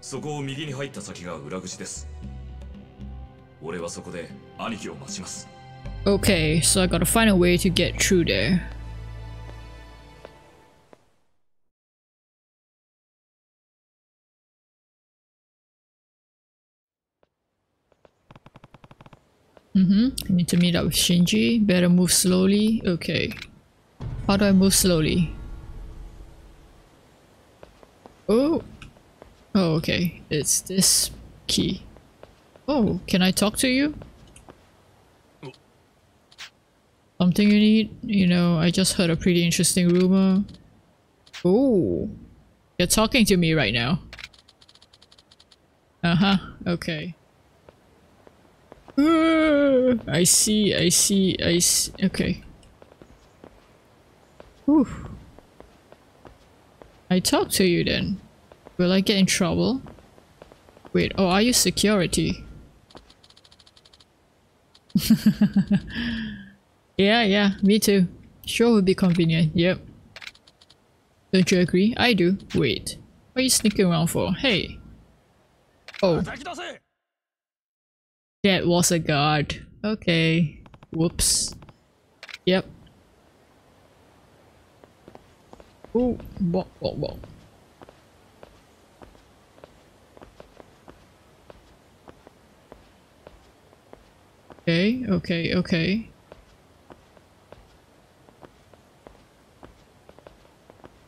そこを右に入った先が裏口です。俺はそこで兄貴を待ちます。Okay, so I gotta find a way to get through there. Mm-hmm. I need to meet up with Shinji. Better move slowly. Okay. How do I move slowly? Oh. Oh, okay. It's this key. Oh, can I talk to you? Something you need? You know, I just heard a pretty interesting rumor. Oh. You're talking to me right now. Uh-huh. Okay. Uh, I see, I see, I see. Okay. Whew. I talk to you then. Will I get in trouble? Wait, oh, are you security? Yeah, yeah, me too. Sure would be convenient, yep. Don't you agree? I do. Wait. What are you sneaking around for? Hey. Oh. That was a guard. Okay. Whoops. Yep. Oh, what, what, what? Okay, okay, okay.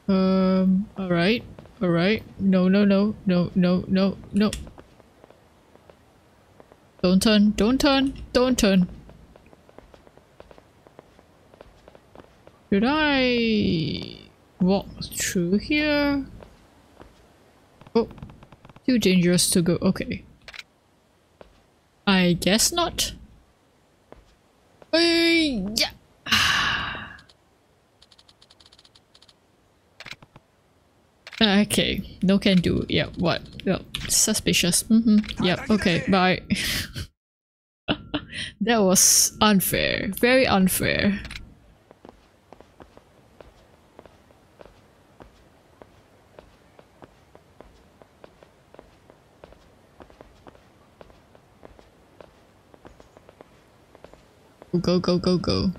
Um, alright, alright. No, no, no, no, no, no, no. Don't turn, don't turn, don't turn. Should I walk through here? Oh, too dangerous to go. Okay. I guess not. Uh, yeah. Okay, no can do. Yeah, what? Yep, suspicious. Mm -hmm. Yep, okay, bye. that was unfair. Very unfair. Go, go, go, go.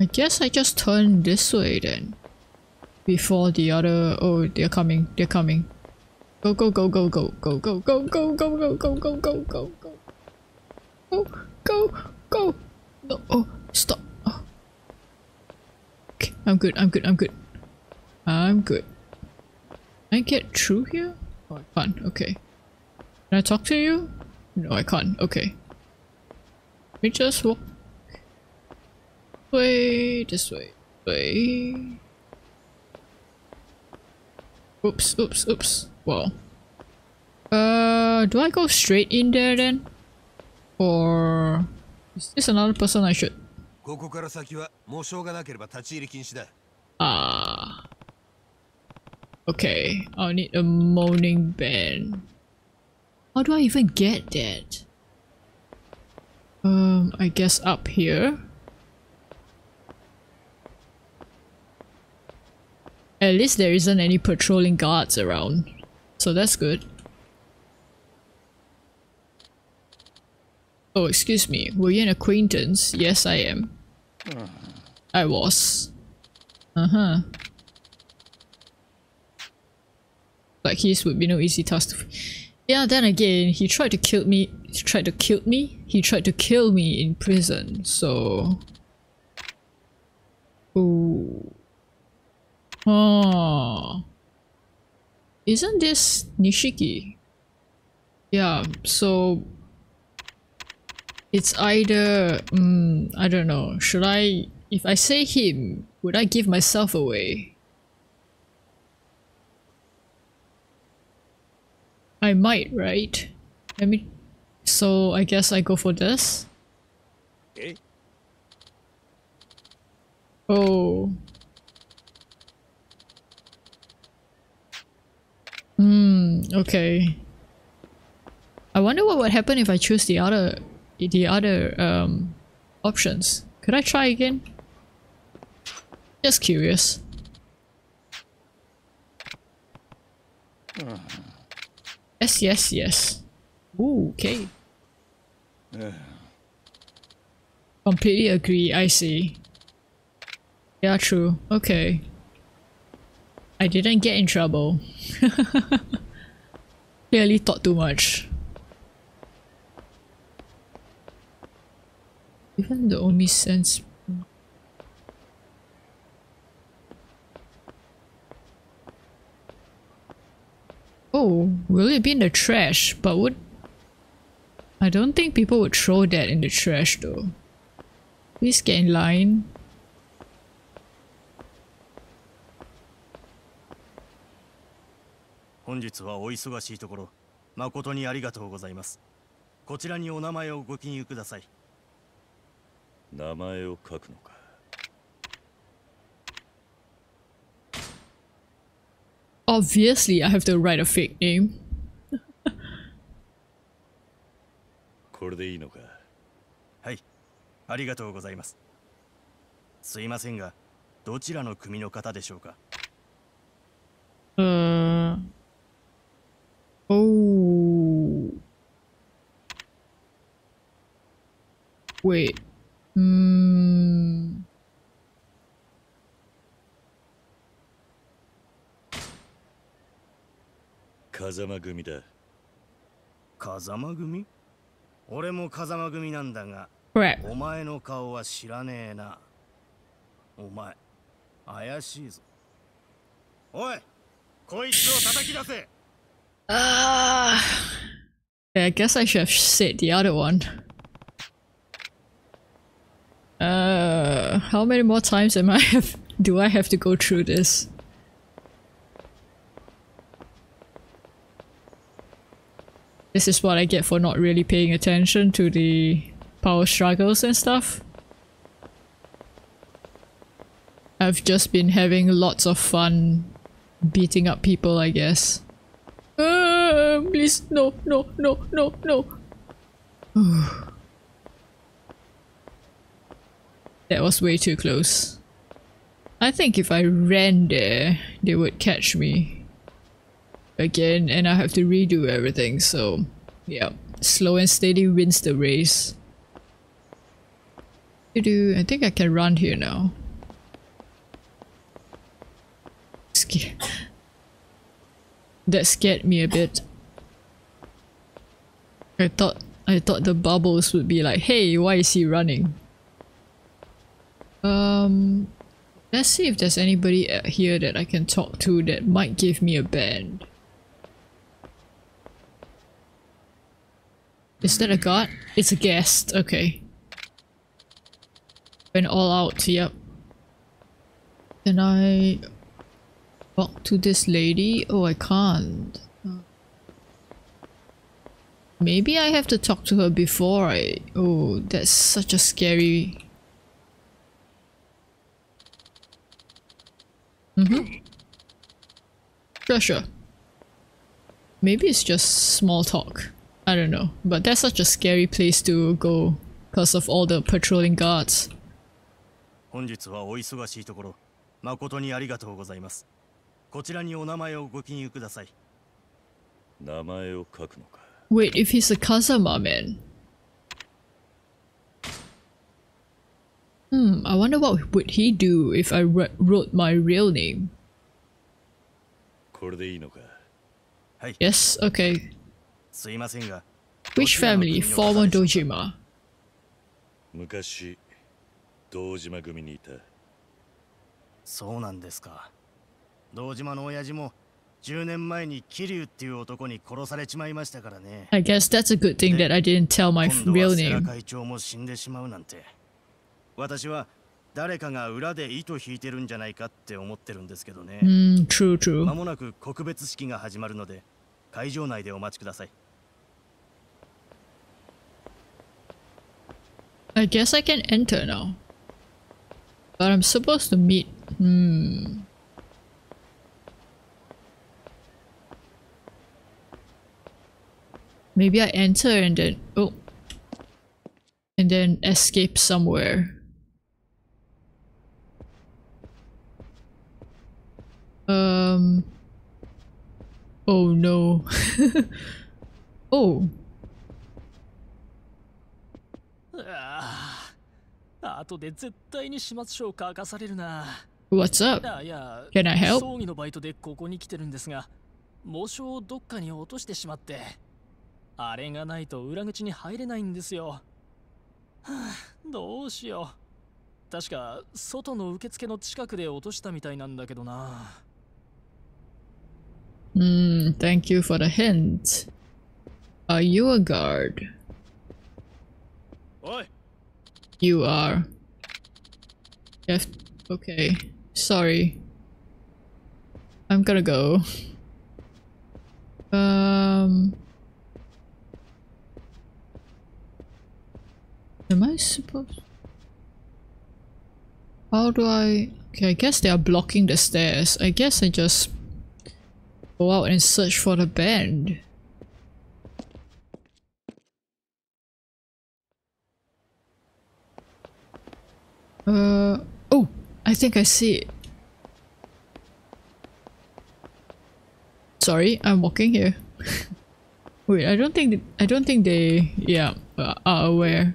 I guess I just turn this way then. Before the other... Oh, they're coming. They're coming. Go, go, go, go, go, go, go, go, go, go, go, go, go, go, go, go. Go, go, go. No, oh, stop. Oh. Okay, I'm good, I'm good, I'm good. I'm good. Can I get through here? Oh, I. Okay. Can I talk to you? No, I can't. Okay. Let me just walk way, this way, way. Oops, oops, oops. Well. Uh, do I go straight in there then? Or is this another person I should? Ah. Okay, I'll need a mourning band. How do I even get that? Um, I guess up here. At least there isn't any patrolling guards around. So that's good. Oh, excuse me. Were you an acquaintance? Yes, I am. I was. Uh-huh. Like his would be no easy task to... Yeah, then again, he tried to kill me. He tried to kill me? He tried to kill me in prison, so... Ooh. Oh. Isn't this Nishiki? Yeah, so it's either um, I don't know, should I if I say him, would I give myself away? I might, right? Let me so I guess I go for this. Okay. Oh. Hmm, okay. I wonder what would happen if I choose the other the other um options. Could I try again? Just curious. Yes, yes, yes. Ooh, okay. Completely agree, I see. Yeah, true. Okay. I didn't get in trouble. Clearly thought too much. Even the only sense Oh, will it be in the trash? But would... I don't think people would throw that in the trash though. Please get in line. 本日はお忙しいところ誠にありがとうございます。こちらにお名前をご記入ください。名前を書くのか。Obviously, I have to write a fake name. これでいいのか。はい。ありがとうございます。すいませんがどちらの組の方でしょうか？Uh, Oh. Wait. Hmm. Kazama 組だ。風間組俺も風間組なんだが、お前の顔は知らねえな。お前、怪しいぞ。おい、こいつを叩き出せ Ah, uh, I guess I should have said the other one. Uh, how many more times am I have do I have to go through this? This is what I get for not really paying attention to the power struggles and stuff. I've just been having lots of fun beating up people, I guess. Uh, please, no, no, no, no, no. that was way too close. I think if I ran there, they would catch me again and I have to redo everything, so yeah. Slow and steady wins the race. Do I think I can run here now. That scared me a bit. I thought I thought the bubbles would be like, hey, why is he running? Um, let's see if there's anybody here that I can talk to that might give me a band. Is that a god? It's a guest, okay. Went all out, yep. Can I talk to this lady? Oh, I can't. Maybe I have to talk to her before I... Oh, that's such a scary... Mm-hmm. Sure, sure. Maybe it's just small talk. I don't know. But that's such a scary place to go because of all the patrolling guards. 本日はお忙しいところ誠にありがとうございます こちらにお名前をご記入ください名前を書くのか Wait, if he's a Kazama man Hmm, I wonder what would he do if I wrote my real name. これでいいのか Yes, okay. すいませんが Which family? Former Dojima. 昔堂島組にいたそうなんですか堂島の親父も10年前に桐生っていう男に殺されちまいましたからね I guess that's a good thing that I didn't tell my real name 会長も死んでしまうなんて私は誰かが裏で糸引いてるんじゃないかって思ってるんですけどね。Mm, true, true. まもなく告別式が始まるので、会場内でお待ちください。I guess I can enter now. But I'm supposed to meet... Hmm... Maybe I enter and then... Oh. And then escape somewhere. Um... Oh no. oh. 後で絶対に始末書を書かされるな。What's up? Can I help? 葬儀のバイトでここに来てるんですが、紋章をどっかに落としてしまって、 あれがないと裏口に入れないんですよ。はあ、どうしよう。確か外の受付の近くで落としたみたいなんだけどな。Hmm, thank you for the hint. Are you a guard? You are. F okay. Sorry. I'm gonna go. Um... Am I supposed... How do I... Okay, I guess they are blocking the stairs. I guess I just go out and search for the band. Uh, oh, I think I see it. Sorry, I'm walking here. Wait, I don't think I don't think they yeah are aware.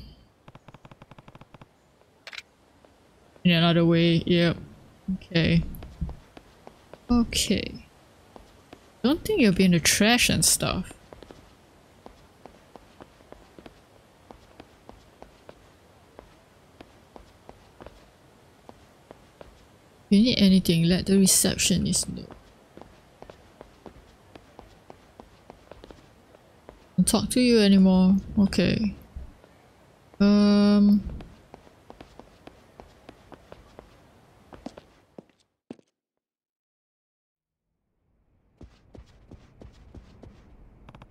In another way, yep. Okay. Okay. Don't think you'll be in the trash and stuff. If you need anything, let the receptionist know. Don't talk to you anymore. Okay. Um...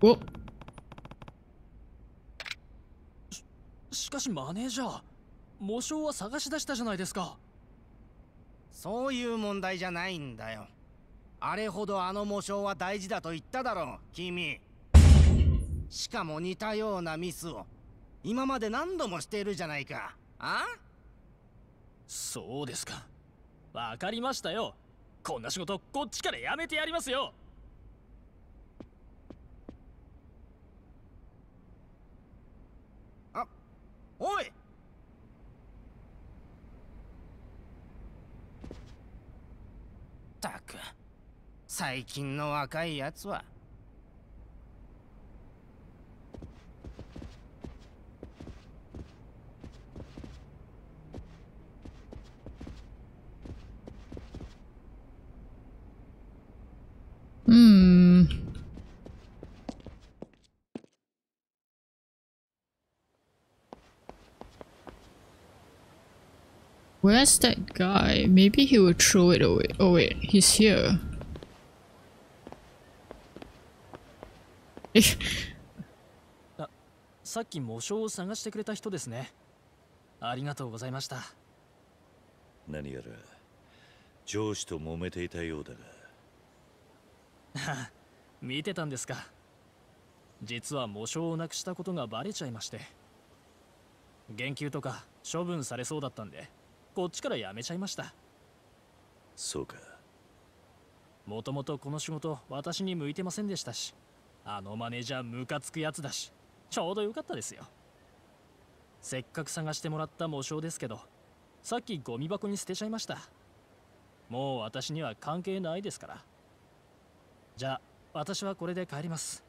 Oh. しかしマネージャー模証は探し出したじゃないですか。そういう問題じゃないんだよ。あれほどあの模証は大事だと言っただろう君。しかも似たようなミスを。今まで何度もしているじゃないか。あ？そうですか。わかりましたよ。こんな仕事こっちからやめてやりますよおい。たく最近の若いやつは。Where's that guy? Maybe he will throw it away. Oh wait, he's here. Eh. あ、さっき模証を探してくれた人ですね。ありがとうございました。何やら上司と揉めていたようだが。見てたんですか。実は模証をなくしたことがバレちゃいまして。言及とか処分されそうだったんで。こっちから辞めちゃいました。そうか。もともとこの仕事私に向いてませんでしたしあのマネージャームカつくやつだしちょうどよかったですよ。せっかく探してもらった模証ですけどさっきゴミ箱に捨てちゃいました。もう私には関係ないですから。じゃあ私はこれで帰ります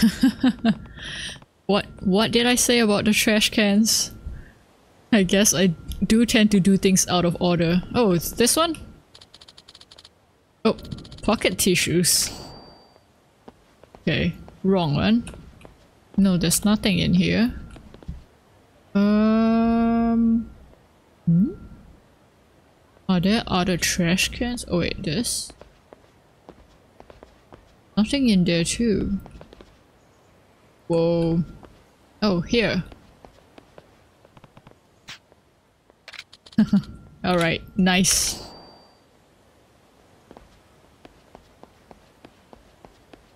what what did I say about the trash cans? I guess I do tend to do things out of order. Oh, it's this one? Oh, pocket tissues. Okay, wrong one. No, there's nothing in here. Um... Hmm? Are there other trash cans? Oh wait, this? Nothing in there too. Whoa. Oh, here. Alright, nice.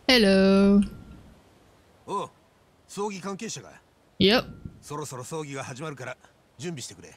Hello. Oh, 葬儀関係者が Yep. そろそろ葬儀が始まるから準備してくれ。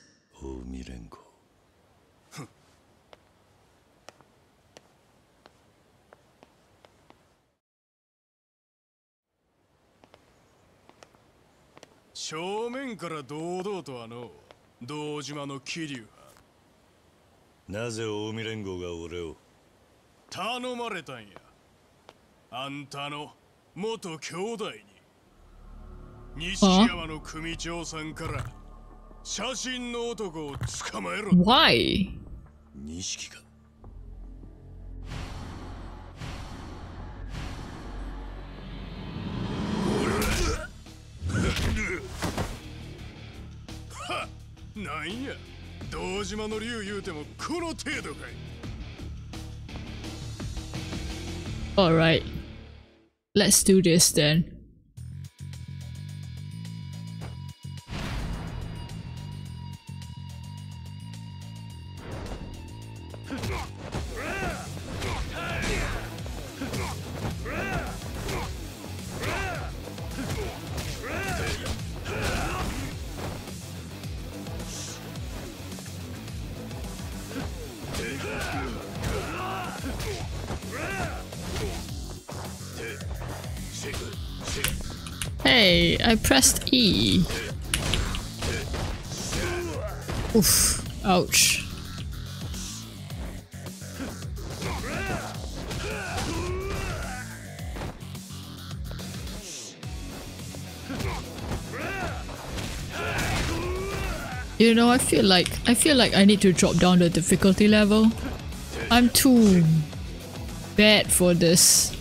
近江連合正面から堂々とあの堂島の桐生なぜ近江連合が俺を頼まれたんやあんたの元兄弟に西山の組長さんから写真の男を捕まえろ Why? 錦かはなんや堂島の竜言うてもこの程度かい Alright. Let's do this then. Pressed E. Oof. Ouch. You know, I feel like I feel like I need to drop down the difficulty level. I'm too bad for this.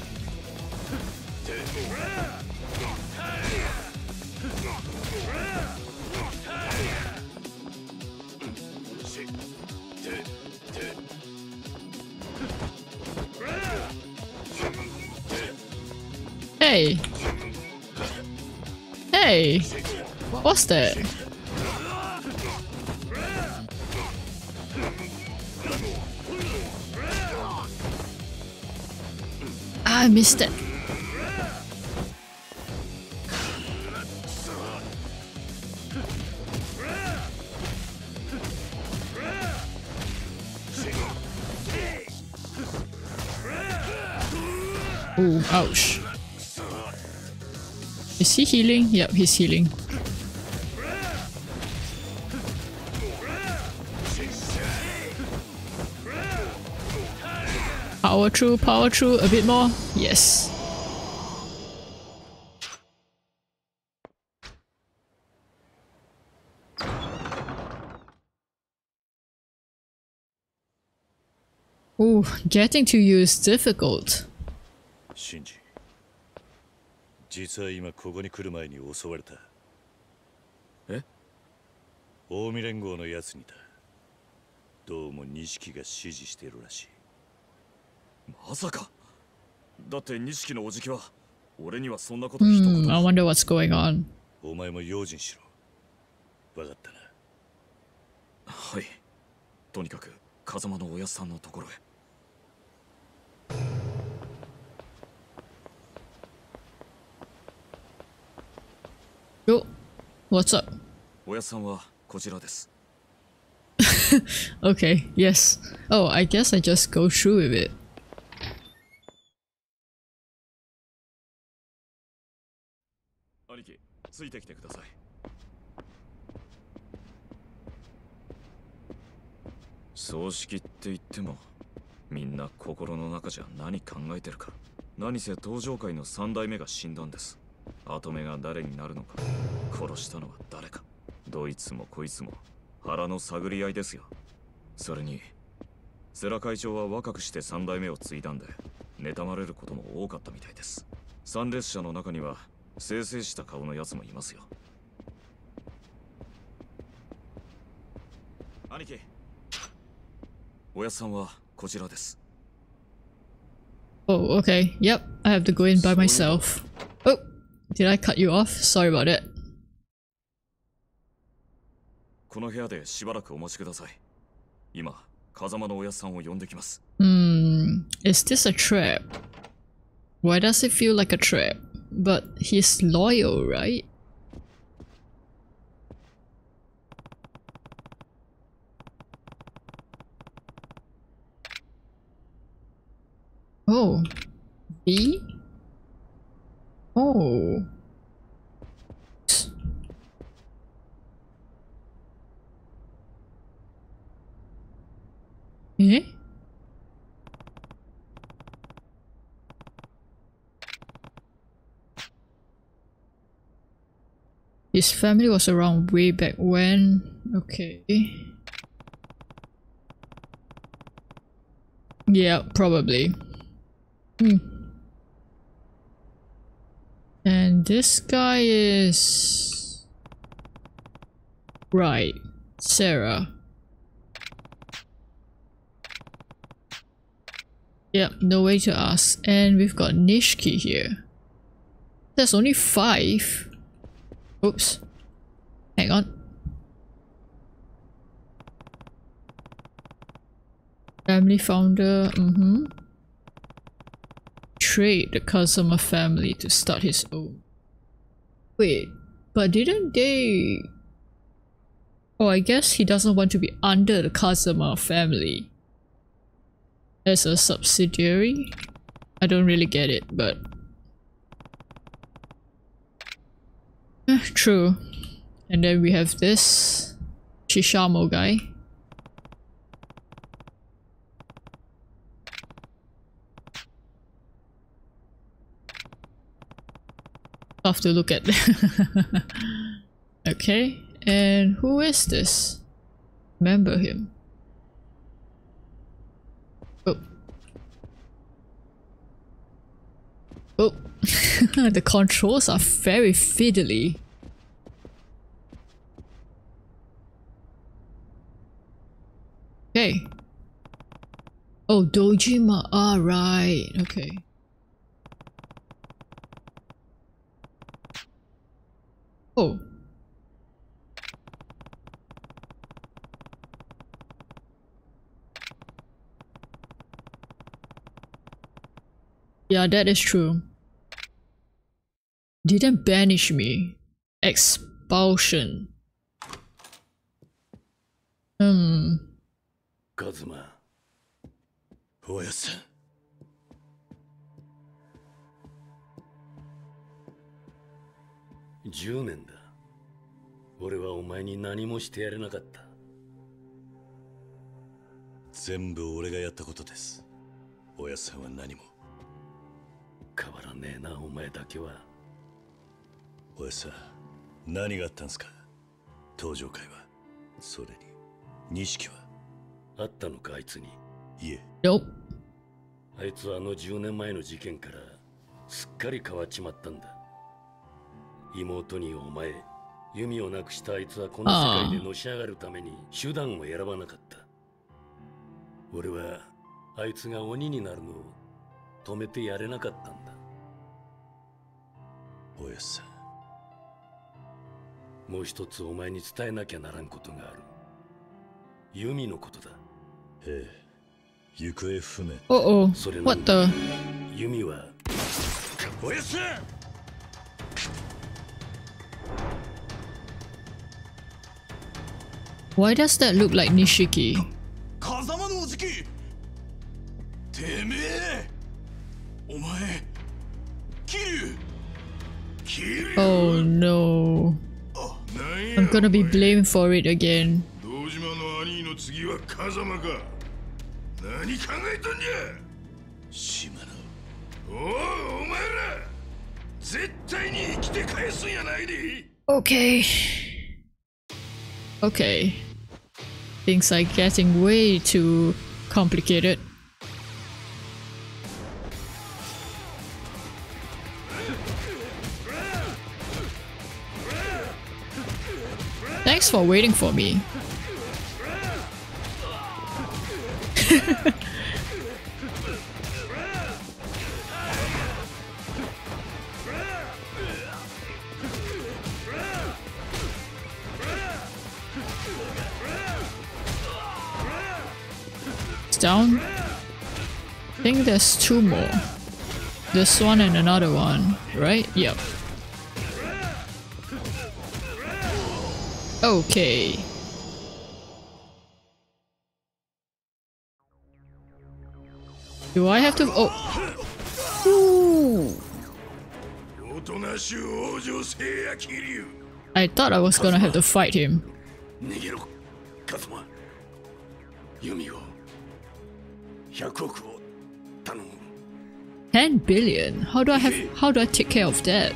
What's that? Ah, I missed it. Ooh, ouch. Is he healing? Yep, he's healing. Power through, power through, a bit more. Yes. Ooh, getting to you is difficult. シンジ実は今ここに来る前に襲われたえ近江連合のやつにだどうも錦が指示してるらしいまさか。だって錦のおじきは俺にはそんなこと一言、I wonder what's going on. お前も用心しろ。わかったな。はい。とにかく風間の親さんのところへ。お What's up? おやさんはこちらです。OK, yes. Oh, I guess I just go ついてきてください。葬式って言ってもみんな心の中じゃ何考えてるか。何せ登場界の三代目が死んだんです。跡目が誰になるのか。殺したのは誰か。どいつもこいつも腹の探り合いですよ。それに世良会長は若くして三代目を継いだんで妬まれることも多かったみたいです。参列者の中には清々した顔のやつもいますよ兄貴おやっさんはこちらです Oh, okay. Yep, I have to go in by myself. Oh, did I cut you off? Sorry about it. この部屋でしばらくお待ちください今風間のおやっさんを呼んできます Hmm, is this a trap? Why does it feel like a trap? But he's loyal, right? Oh. V? Oh. Eh? His family was around way back when. Okay. Yeah, probably. Hmm. And this guy is... Right. Sera. Yep, no way to ask. And we've got Nishiki here. There's only five. Oops. Hang on. Family founder, mm-hmm. Trade the Kazama family to start his own. Wait, but didn't they... Oh, I guess he doesn't want to be under the Kazama family. As a subsidiary? I don't really get it, but... Eh, Eh, true. And then we have this Shishamo guy. Have to look at Okay, and who is this? Remember him. Oh. Oh. the controls are very fiddly. Okay. Oh, Dojima. Ah, right. Okay. Oh. Yeah, that is true. Didn't banish me. Expulsion. Hmm. Kazuma. おやさん10年だ俺はお前に何もしてやれなかった全部俺がやったことですおやさんは何も変わらねえなお前だけはおやさん何があったんすか？登場会はそれに。錦は？あったのかあいつに。いえ。あいつはあの10年前の事件からすっかり変わっちまったんだ。妹にお前弓をなくしたあいつはこの世界でのし上がるために手段を選ばなかった。俺はあいつが鬼になるのを止めてやれなかったんだ。おやさんもう一つお前に伝えなきゃならんことがある。弓のことだ。ええ。行方不明。Uh oh. What the? 弓は。おやさん Why does that look like Nishiki? 風間のおじき。てめえ。お前桐生桐生 Oh no. I'm gonna be blamed for it again. Okay. Okay. Things are getting way too complicated. For waiting for me. Down. I think there's two more. This one and another one, right? Yep. Okay. Do I have to- oh! Ooh. I thought I was gonna have to fight him. Ten billion? How do I have- how do I take care of that?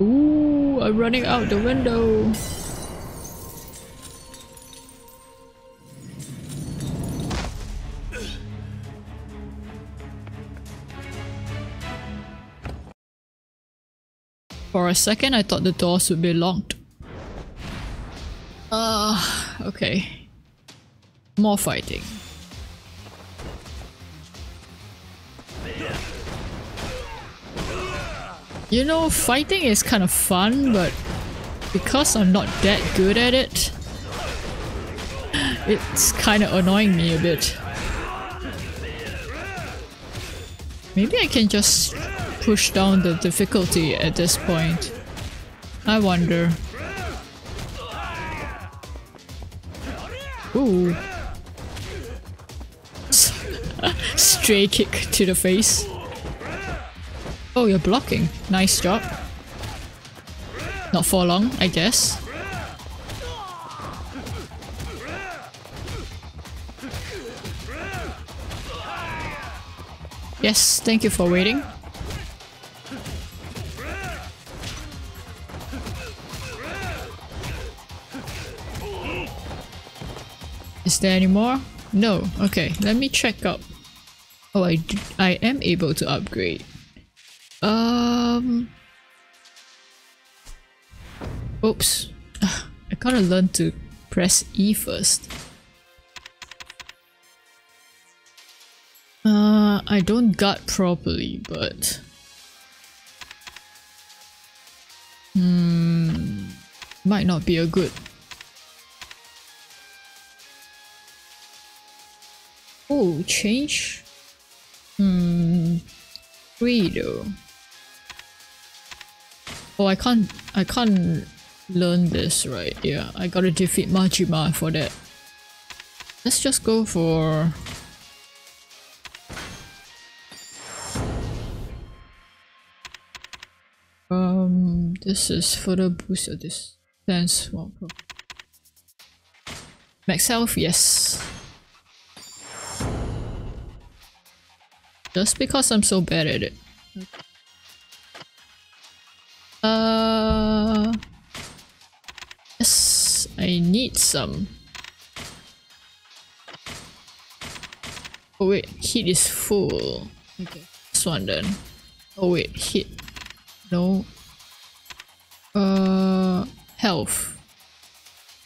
Ooh, I'm running out the window. For a second I thought the doors would be locked. Ah, uh, okay. More fighting. You know, fighting is kind of fun, but because I'm not that good at it, it's kind of annoying me a bit. Maybe I can just push down the difficulty at this point. I wonder. Ooh. Stray kick to the face. Oh, you're blocking. Nice job. Not for long, I guess. Yes, thank you for waiting. Is there any more? No. Okay, let me check up. Oh, I, I am able to upgrade. Um. Oops. I gotta learn to press E first. Uh, I don't gut properly, but... Hmm... Might not be a good... Oh, change? Hmm... Three though. Oh, I can't, I can't learn this, right? Yeah, I gotta defeat Majima for that. Let's just go for... Um, this is for the booster this dance well, Max health, yes. Just because I'm so bad at it. Okay. Uh, yes, I need some. Oh wait, heat is full. Okay, this one then. Oh wait, heat. No. Uh, health.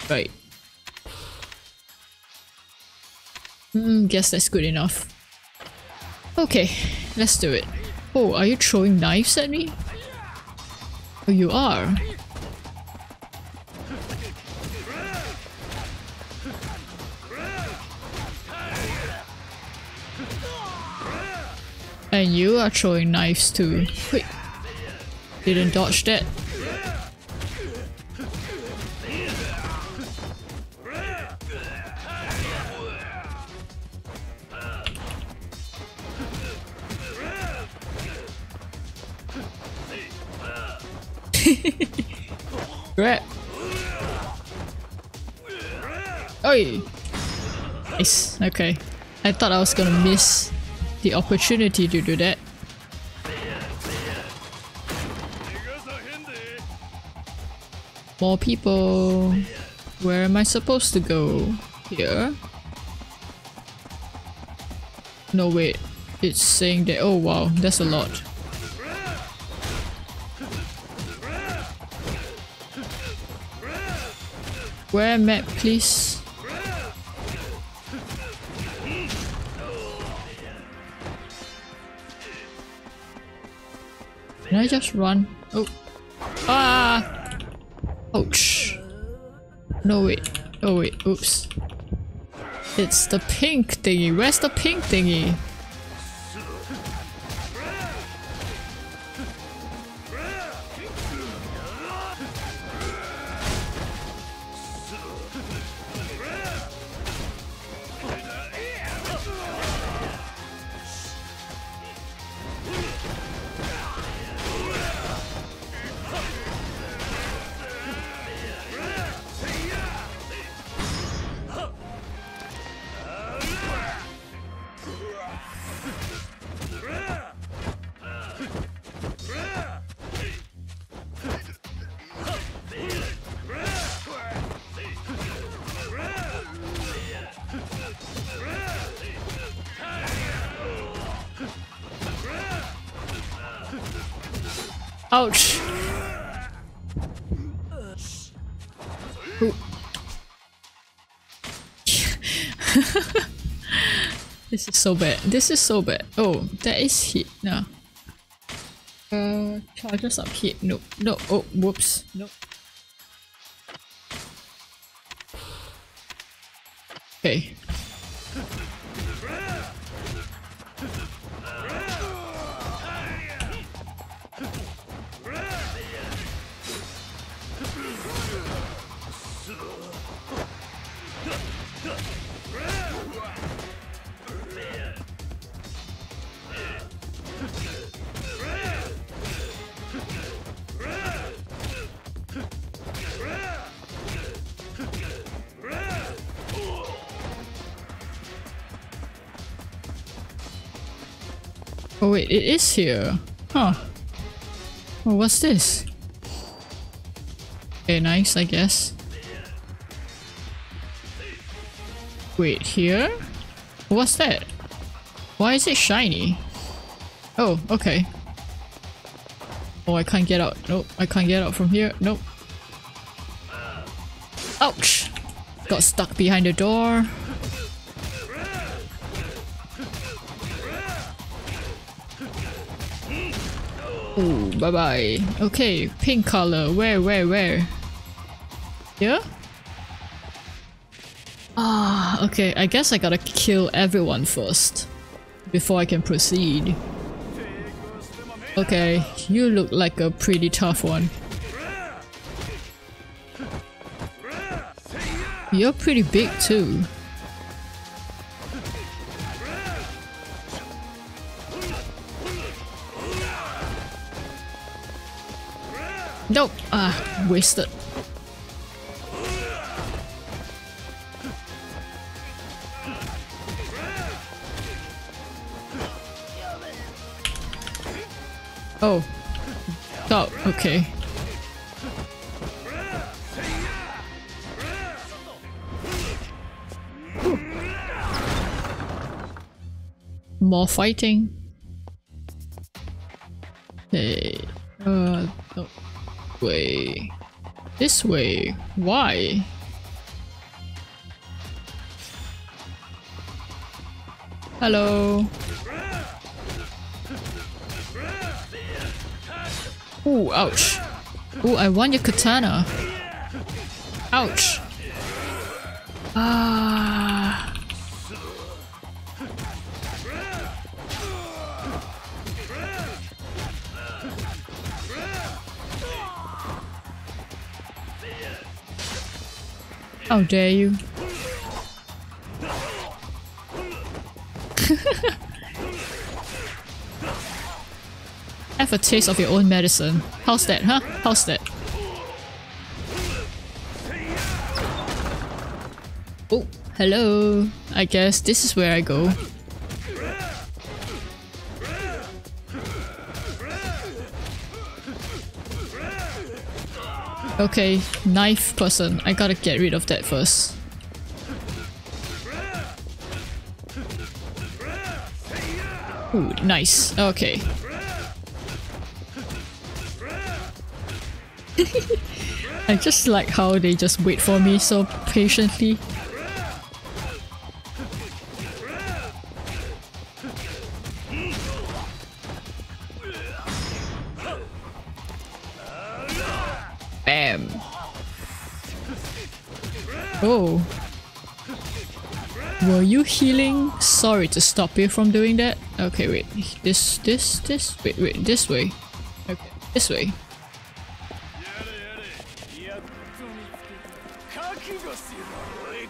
Right. Hmm, guess that's good enough. Okay, let's do it. Oh, are you throwing knives at me? Oh, you are? And you are throwing knives too. Wait. Didn't dodge that. Right. Oi! Nice. Okay. I thought I was gonna miss the opportunity to do that. More people. Where am I supposed to go? Here? No wait. It's saying that- oh wow, that's a lot. Where map, please? Can I just run? Oh. Ah! Ouch. No, wait. Oh, wait. Oops. It's the pink thingy. Where's the pink thingy? Ouch. this is so bad. This is so bad. Oh, that is hit. Nah. Uh, charges up here. No, no. Oh, whoops. No. Okay. Oh wait, it is here. Huh. Oh, what's this? Okay, nice, I guess. Wait, here? What's that? Why is it shiny? Oh, okay. Oh, I can't get out. Nope, I can't get out from here. Nope. Ouch! Got stuck behind the door. Bye bye. Okay, pink color. Where, where, where? Here? Ah, okay. I guess I gotta kill everyone first. Before I can proceed. Okay, you look like a pretty tough one. You're pretty big too. Wasted. Oh. Oh, okay. More fighting. Hey. Uh, no way. This way. Why? Hello. Ooh, ouch. Ooh, I want your katana. Ouch. Ah. How dare you? Have a taste of your own medicine. How's that, huh? How's that? Oh, hello. I guess this is where I go. Okay, knife person. I gotta get rid of that first. Ooh, nice. Okay. I just like how they just wait for me so patiently. Sorry to stop you from doing that. Okay, wait. This, this, this? Wait, wait, this way. Okay, this way.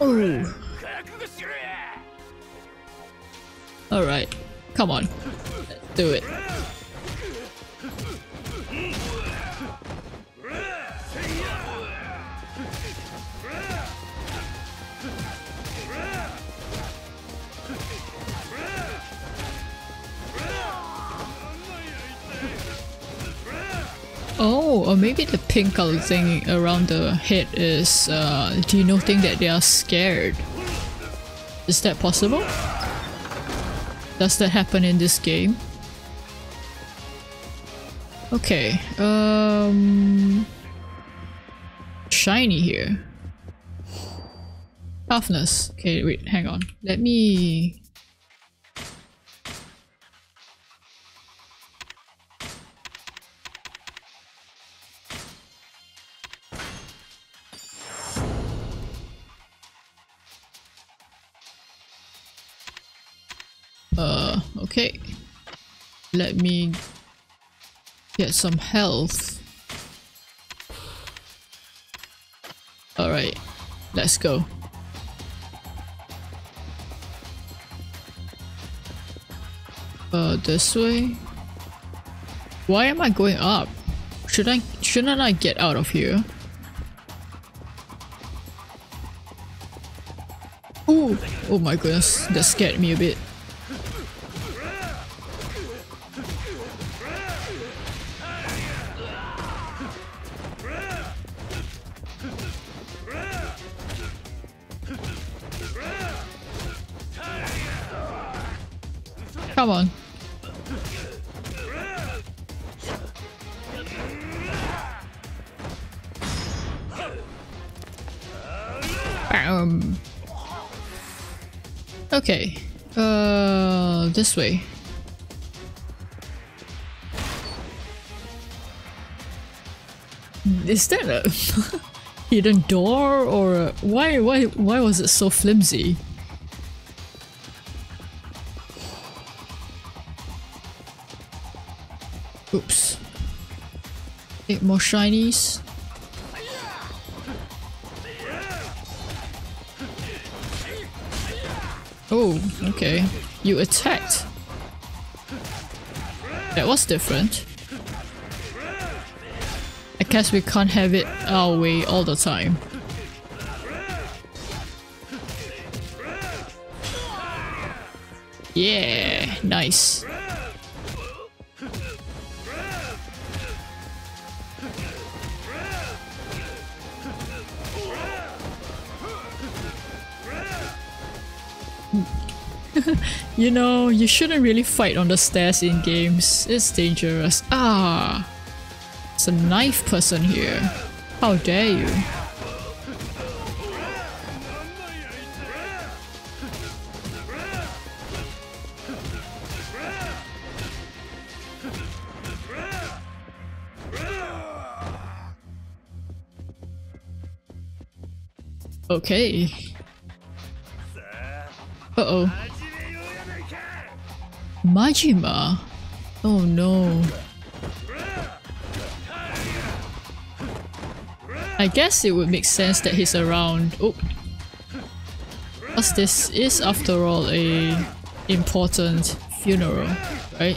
Oh. Alright. Come on. Do it. Thing around the head is uh, denoting that they are scared. Is that possible? Does that happen in this game? Okay, um... Shiny here. Toughness. Okay, wait, hang on. Let me... Let me get some health. Alright, let's go. Uh, this way? Why am I going up? Should I- shouldn't I get out of here? Oh! Oh my goodness, that scared me a bit. Way. Is that a hidden door or why why why was it so flimsy? Oops. Eight more shinies. Oh, okay. You attacked. That was different. I guess we can't have it our way all the time. Yeah, nice. You know, you shouldn't really fight on the stairs in games. It's dangerous. Ah! It's a knife person here. How dare you? Okay. Majima? Oh no. I guess it would make sense that he's around. Oh. Because this is after all a important funeral, right?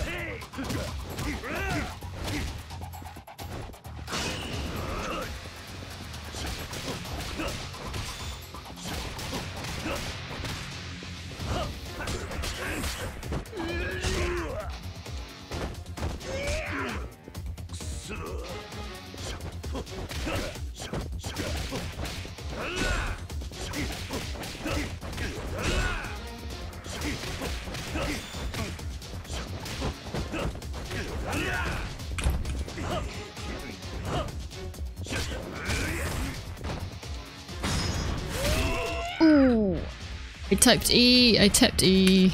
Typed E, I tapped E.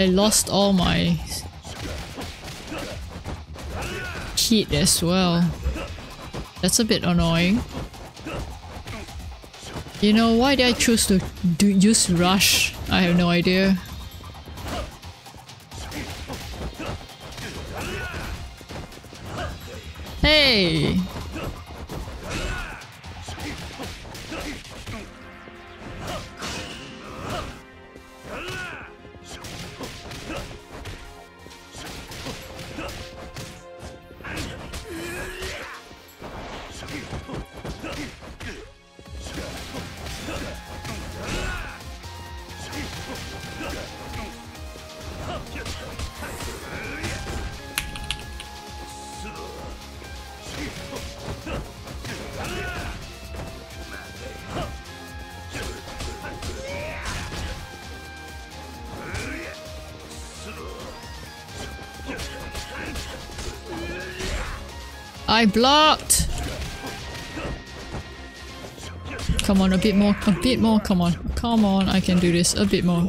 I lost all my heat as well. That's a bit annoying. You know, why did I choose to do use rush? I have no idea. Hey! I blocked! Come on, a bit more, a bit more, come on. Come on, I can do this, a bit more.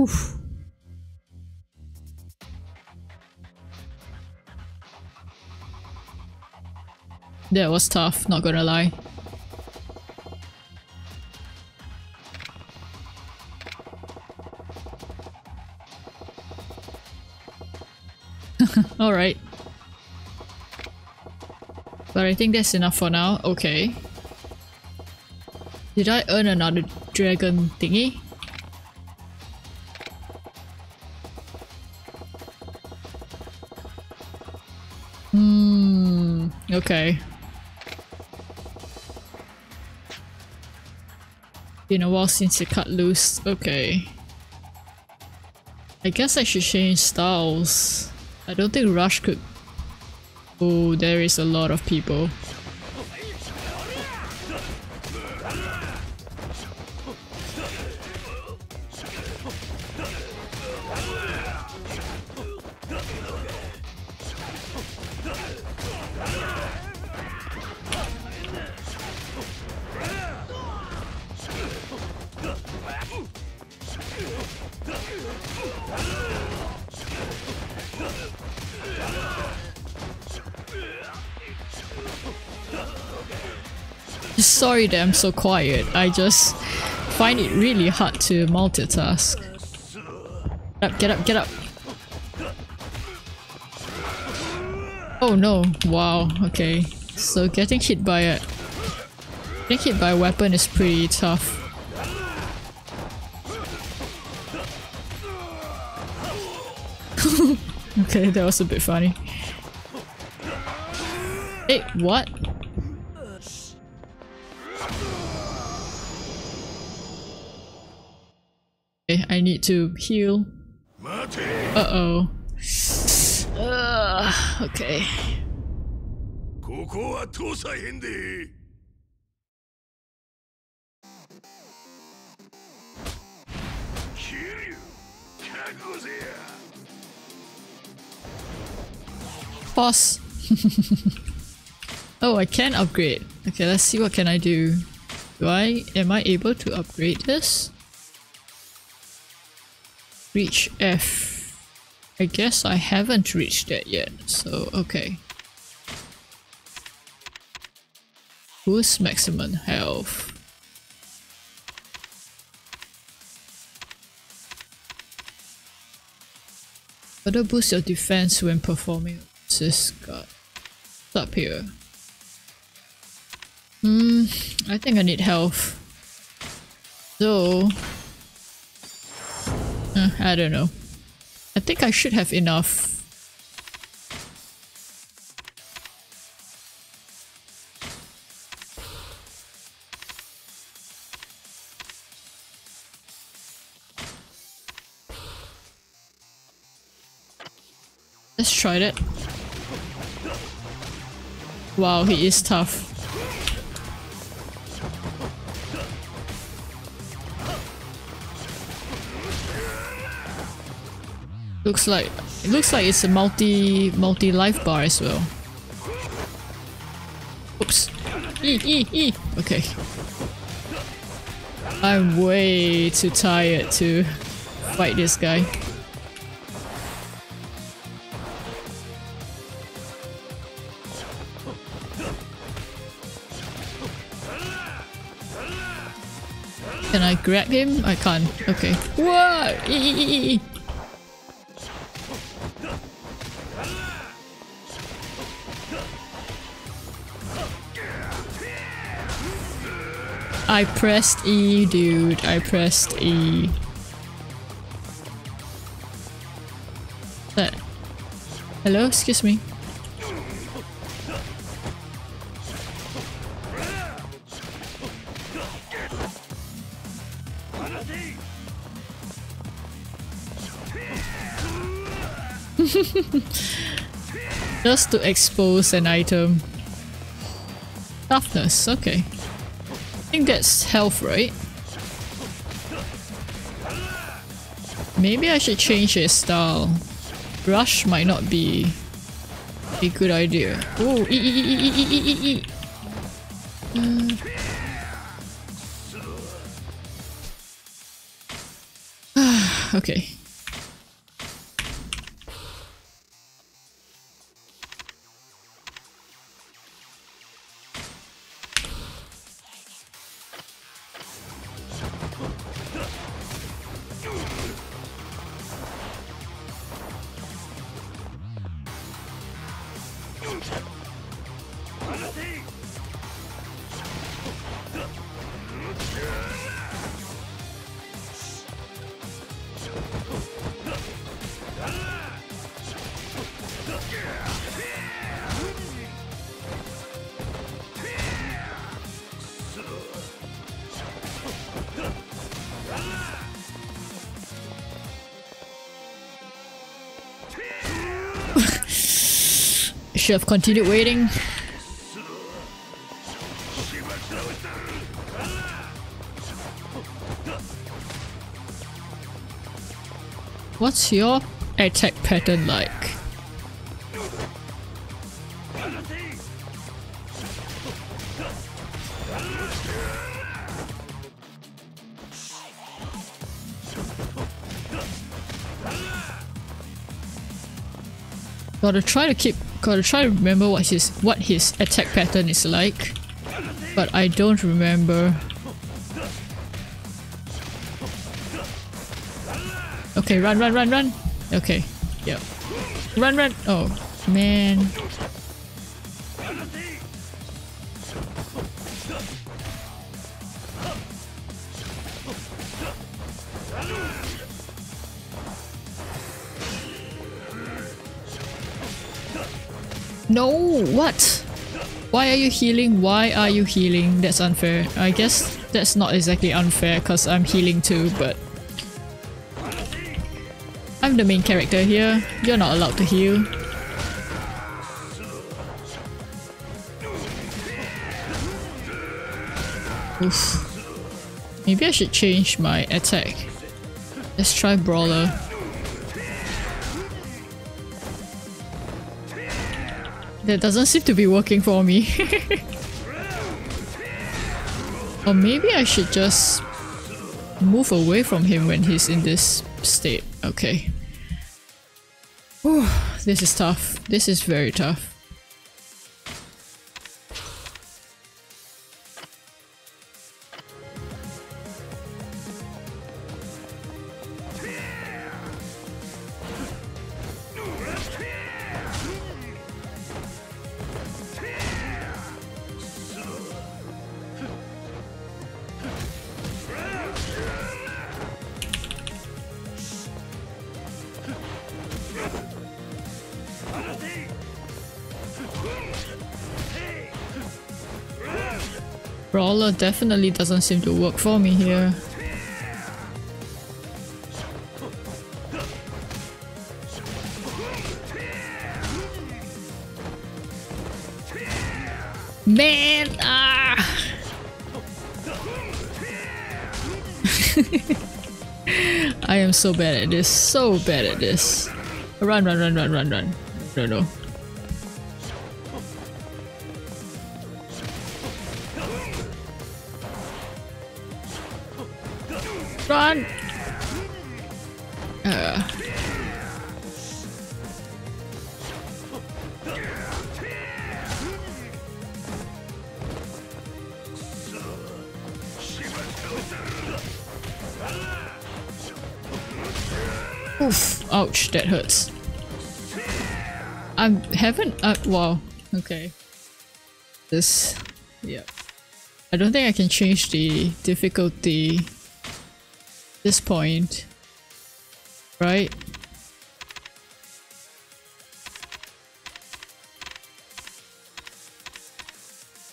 Oof. That was tough, not gonna lie. Alright. But I think that's enough for now. Okay. Did I earn another dragon thingy? Hmm. Okay. Been a while since it cut loose. Okay. I guess I should change styles. I don't think Rush could... Oh, there is a lot of people. Sorry that I'm so quiet, I just find it really hard to multitask. Get up, get up, get up! Oh no, wow, okay. So getting hit by a... Getting hit by a weapon is pretty tough. okay, that was a bit funny. Hey, what? To heal. Uh-oh. Uh, okay. Boss. oh, I can upgrade. Okay, let's see what can I do. Do I- am I able to upgrade this? Reach F. I guess I haven't reached that yet, so okay. Boost maximum health. Further boost your defense when performing this guard. up here? Hmm, I think I need health. So, I don't know. I think I should have enough. Let's try that. Wow, he is tough. Looks like it looks like it's a multi multi life bar as well. Oops. E e e. Okay. I'm way too tired to fight this guy. Can I grab him? I can't. Okay. Whoa! E e e I pressed E, dude. I pressed E. That. Hello? Excuse me. Just to expose an item. Toughness, okay think that's health, right? Maybe I should change his style. Rush might not be a good idea. Oh, ee, ee, ee, uh. okay. Should have continued waiting. What's your attack pattern like? Gotta try to keep gotta try to remember what his what his attack pattern is like. But I don't remember. Okay, run, run, run, run. Okay, yep. Run, run. Oh, man. No, what? Why are you healing? Why are you healing? That's unfair. I guess that's not exactly unfair because I'm healing too, but... I'm the main character here. You're not allowed to heal. Oof. Maybe I should change my attack. Let's try Brawler. That doesn't seem to be working for me. or maybe I should just move away from him when he's in this state. Okay. Whew, this is tough. This is very tough. Brawler definitely doesn't seem to work for me here. Man! Ah! I am so bad at this, so bad at this. Run, run, run, run, run, run. No, no. Ouch, that hurts. I haven't, uh, wow, okay. This, yeah. I don't think I can change the difficulty this point. Right?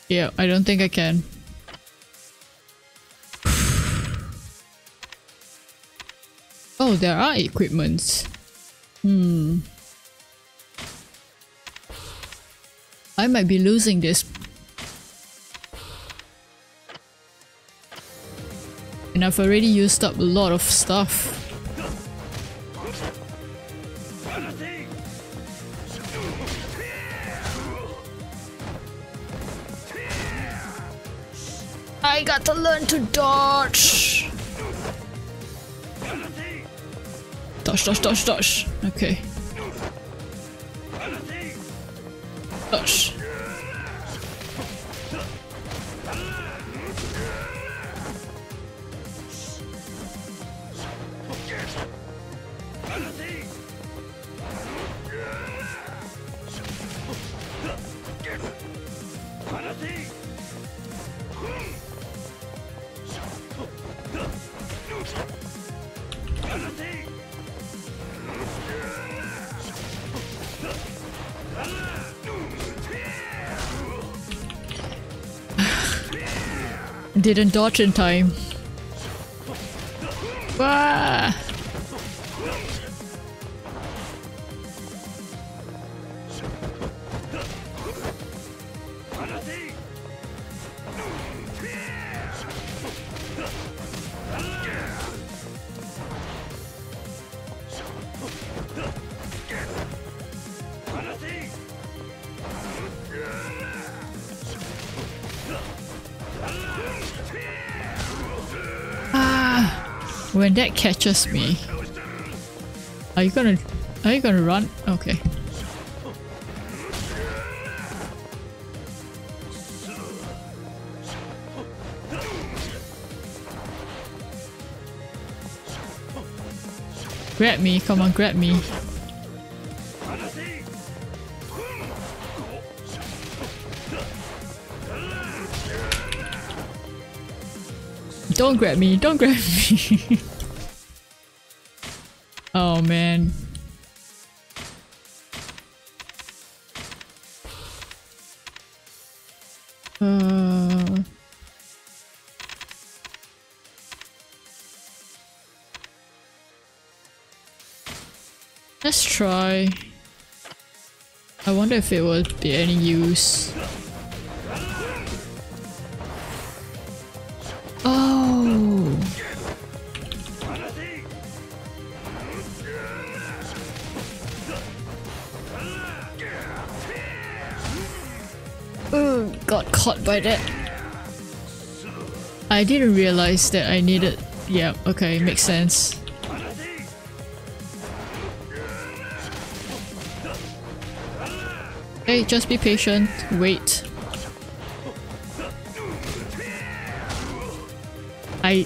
Yeah, I don't think I can. Oh, there are equipments. Hmm. I might be losing this. And I've already used up a lot of stuff. I got to learn to dodge. Dodge, dodge, dodge, dodge. Okay. Dodge. Didn't dodge in time. That catches me. Are you gonna are you gonna run? Okay. Grab me, come on, grab me. Don't grab me, don't grab me. oh man. Uh... Let's try. I wonder if it would be any use. By that. I didn't realize that I needed... Yeah, okay, makes sense. Hey, just be patient. Wait. I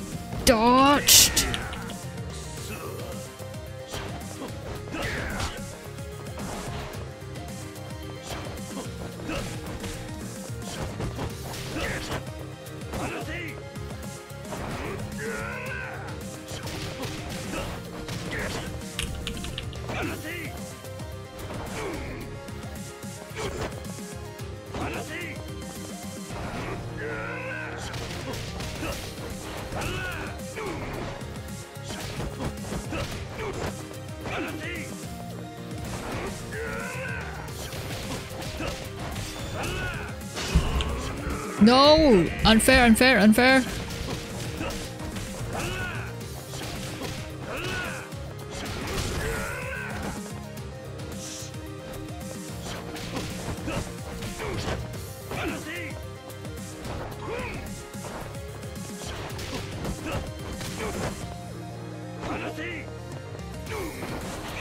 No! Unfair, unfair, unfair.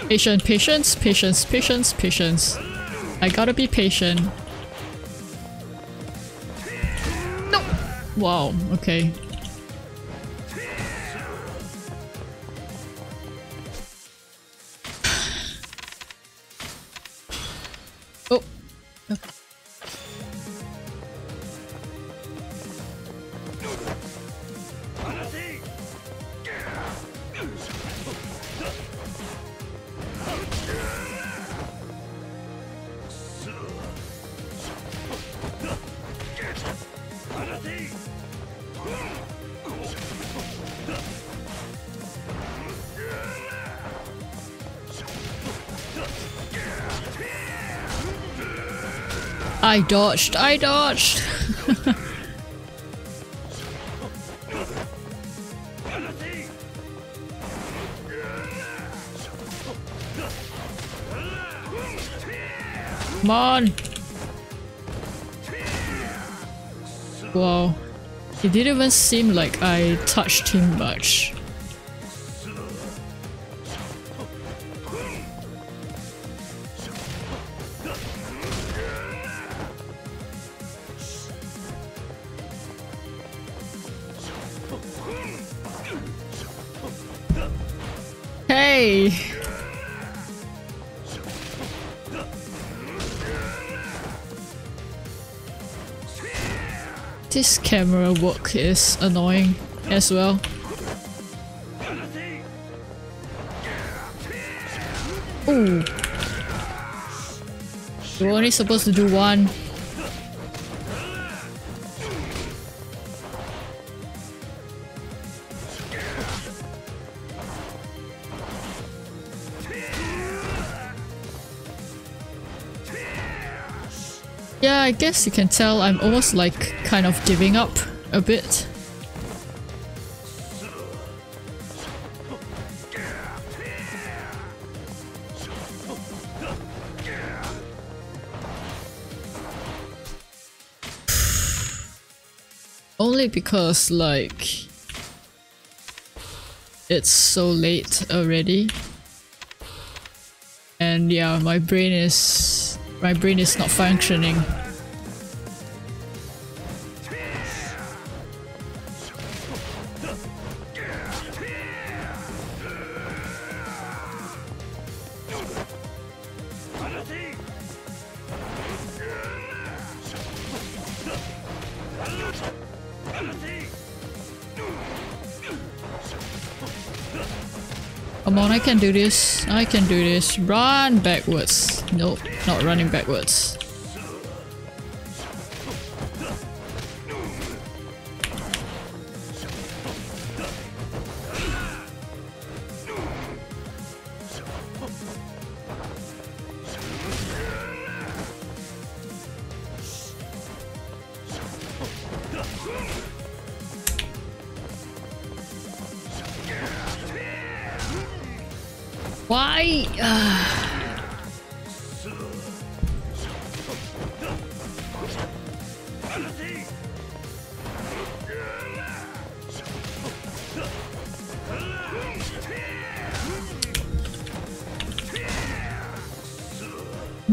Patient, patience, patience, patience, patience. I gotta be patient. Wow, okay. I dodged, I dodged! Come on! Whoa. It didn't even seem like I touched him much. This camera work is annoying as well. Ooh. You're only supposed to do one. Guess you can tell I'm almost like kind of giving up a bit. Only because like it's so late already. And yeah, my brain is my brain is not functioning. I can do this. I can do this. Run backwards. Nope, not running backwards.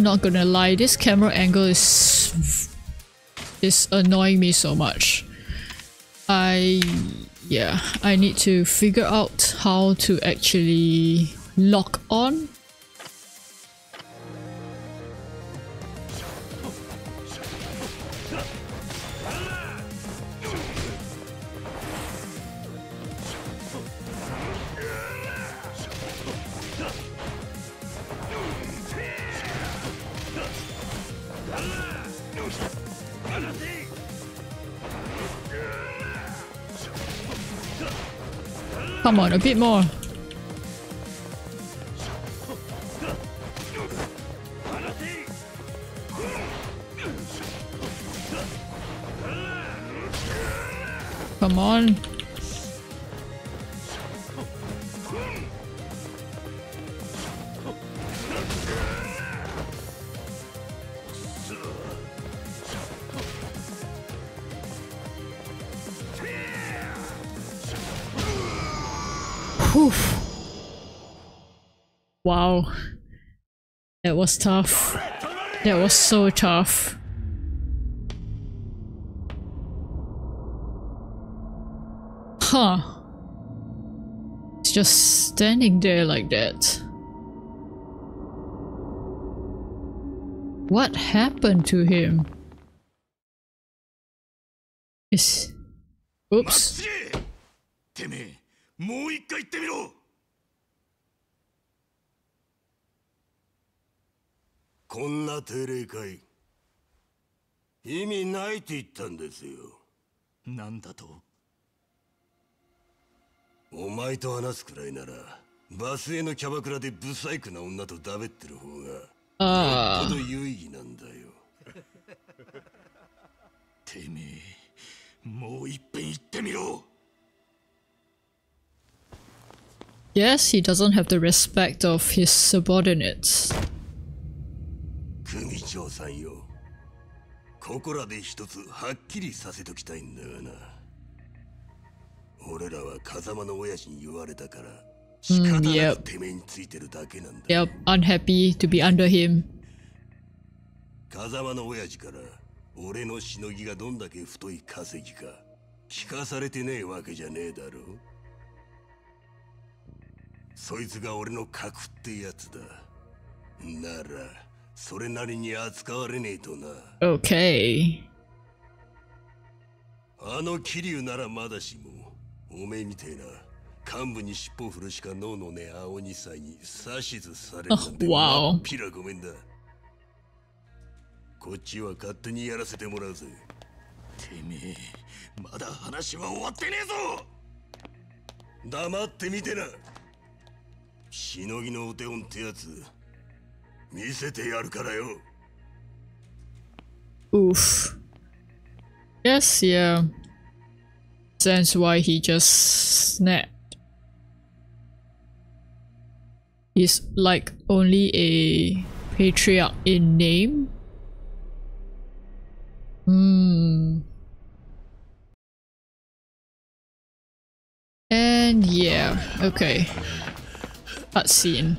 Not gonna lie, this camera angle is is annoying me so much. I yeah, I need to figure out how to actually lock on Come on, a bit more. Come on. Wow. That was tough. That was so tough. Huh. It's just standing there like that. What happened to him? Is... Oops. 定例会。意味ないって言ったんですよ。なんだと？お前と話すくらいならバスへのキャバクラでブサイクな女とだべってる方がよっぽど有意義なんだよ。てめえもういっぺん言ってみろ。Yes, he doesn't have the respect of his subordinates. 組長さんよここらで一つはっきりさせときたいんだがな俺らは風間の親父に言われたから Mm, yep. Yep, unhappy to be under him. 風間の親父から俺のしのぎがどんだけ太い稼ぎか聞かされてねえわけじゃねえだろそいつが俺の核ってやつだならそれなりに扱われねえとな。OK あの桐生ならまだしもおめえみてえな幹部に尻尾振るしか脳のね青二歳に指図されるなんてわおピラごめんだ。こっちは勝手にやらせてもらうぜ。てめえまだ話は終わってねえぞ。黙ってみてな。しのぎのお手本ってやつ 見せてやるからよ Oof. Yes, yeah. Sense why he just snapped. He's like only a patriarch in name. Hmm. And yeah, okay. Cutscene.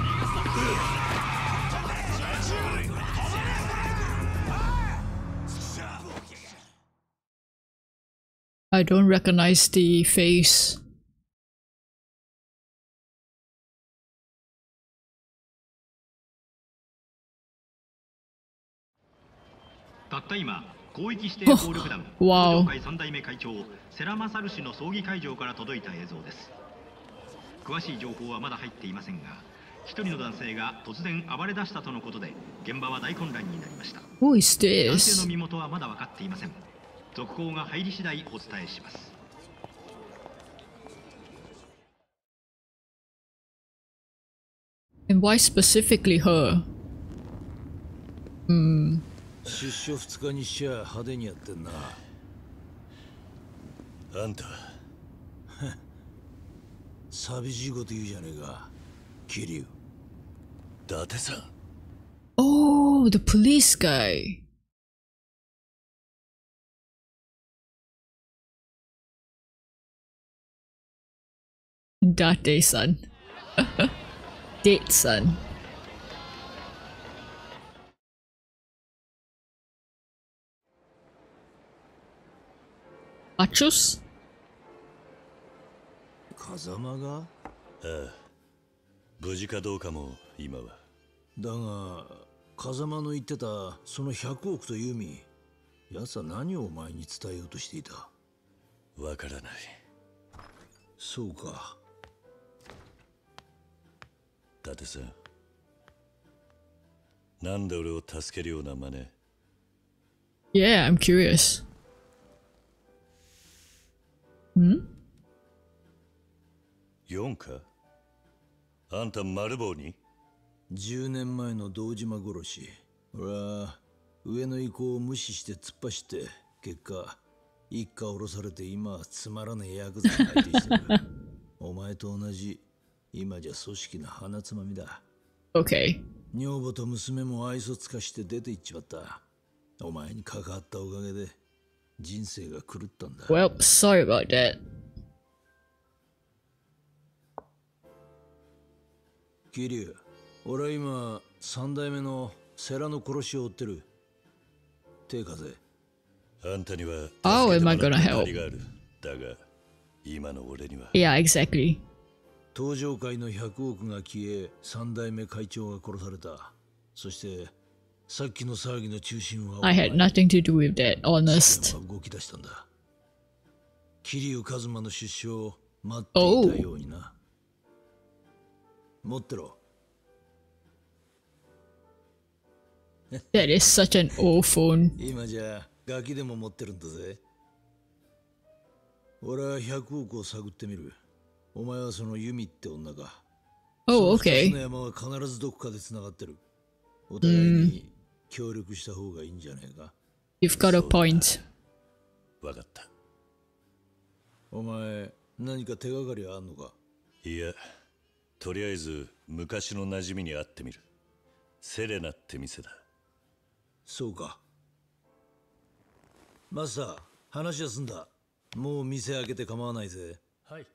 I don't recognize the face. wow. 3代目会長世良勝氏の葬儀会場から届いた映像です詳しい情報はまだ入っていませんが一人の男性が突然暴れ出したとのことで現場は大混乱になりました Who is 男性 this? の身元はまだ分かっていません 続報が入り次第お伝えします And why specifically her? Hmm. 出所2日にしちゃ派手にやってんなあんた寂しいこと言うじゃねえか桐生伊達さん Oh, the police guy. Date son. Date? 風間がああ無事かどうかも今はだが風間の言ってたその100億という意味奴は何をお前に伝えようとしていたわからないそうか伊達さ。んなんで俺を助けるような真似。Yeah, I'm curious. Hmm? 4か？あんた丸棒に？10年前の堂島殺し。俺は上の意向を無視して突っ走って結果一家降ろされて今はつまらねえヤクザに相手してる。お前と同じ今じゃ組織の鼻つまみだ。Okay. 女房と娘も愛想つかして出て行っちまった。お前に関わったおかげで人生が狂ったんだ。Well, sorry about that. 桐生俺は今三代目の世良の殺しを追ってる。手風。あんたには How am I 助けても gonna らったりがある。だが今の俺には。Yeah, exactly. 登場界の100億が消え三代目会長が殺された。そしてさっきの騒ぎの中心は I had nothing to do with that, honest. 動き出したんだ。桐生一馬の出所を待っていたようにな。持ってろ。That is such an old phone. 今じゃガキでも持ってるんだぜ。俺は100億を探ってみるお前はそのユミって女か Oh, okay. の山は必ずどこかで繋がってるお互いに協力した方がいいんじゃねえか。You've got a point. わかった。お前、何か手がかりあんのか？いや、とりあえず昔の馴染みに会ってみる。セレナって店だ。そうか。マスター、話は済んだ。もう店開けて構わないぜ。はい。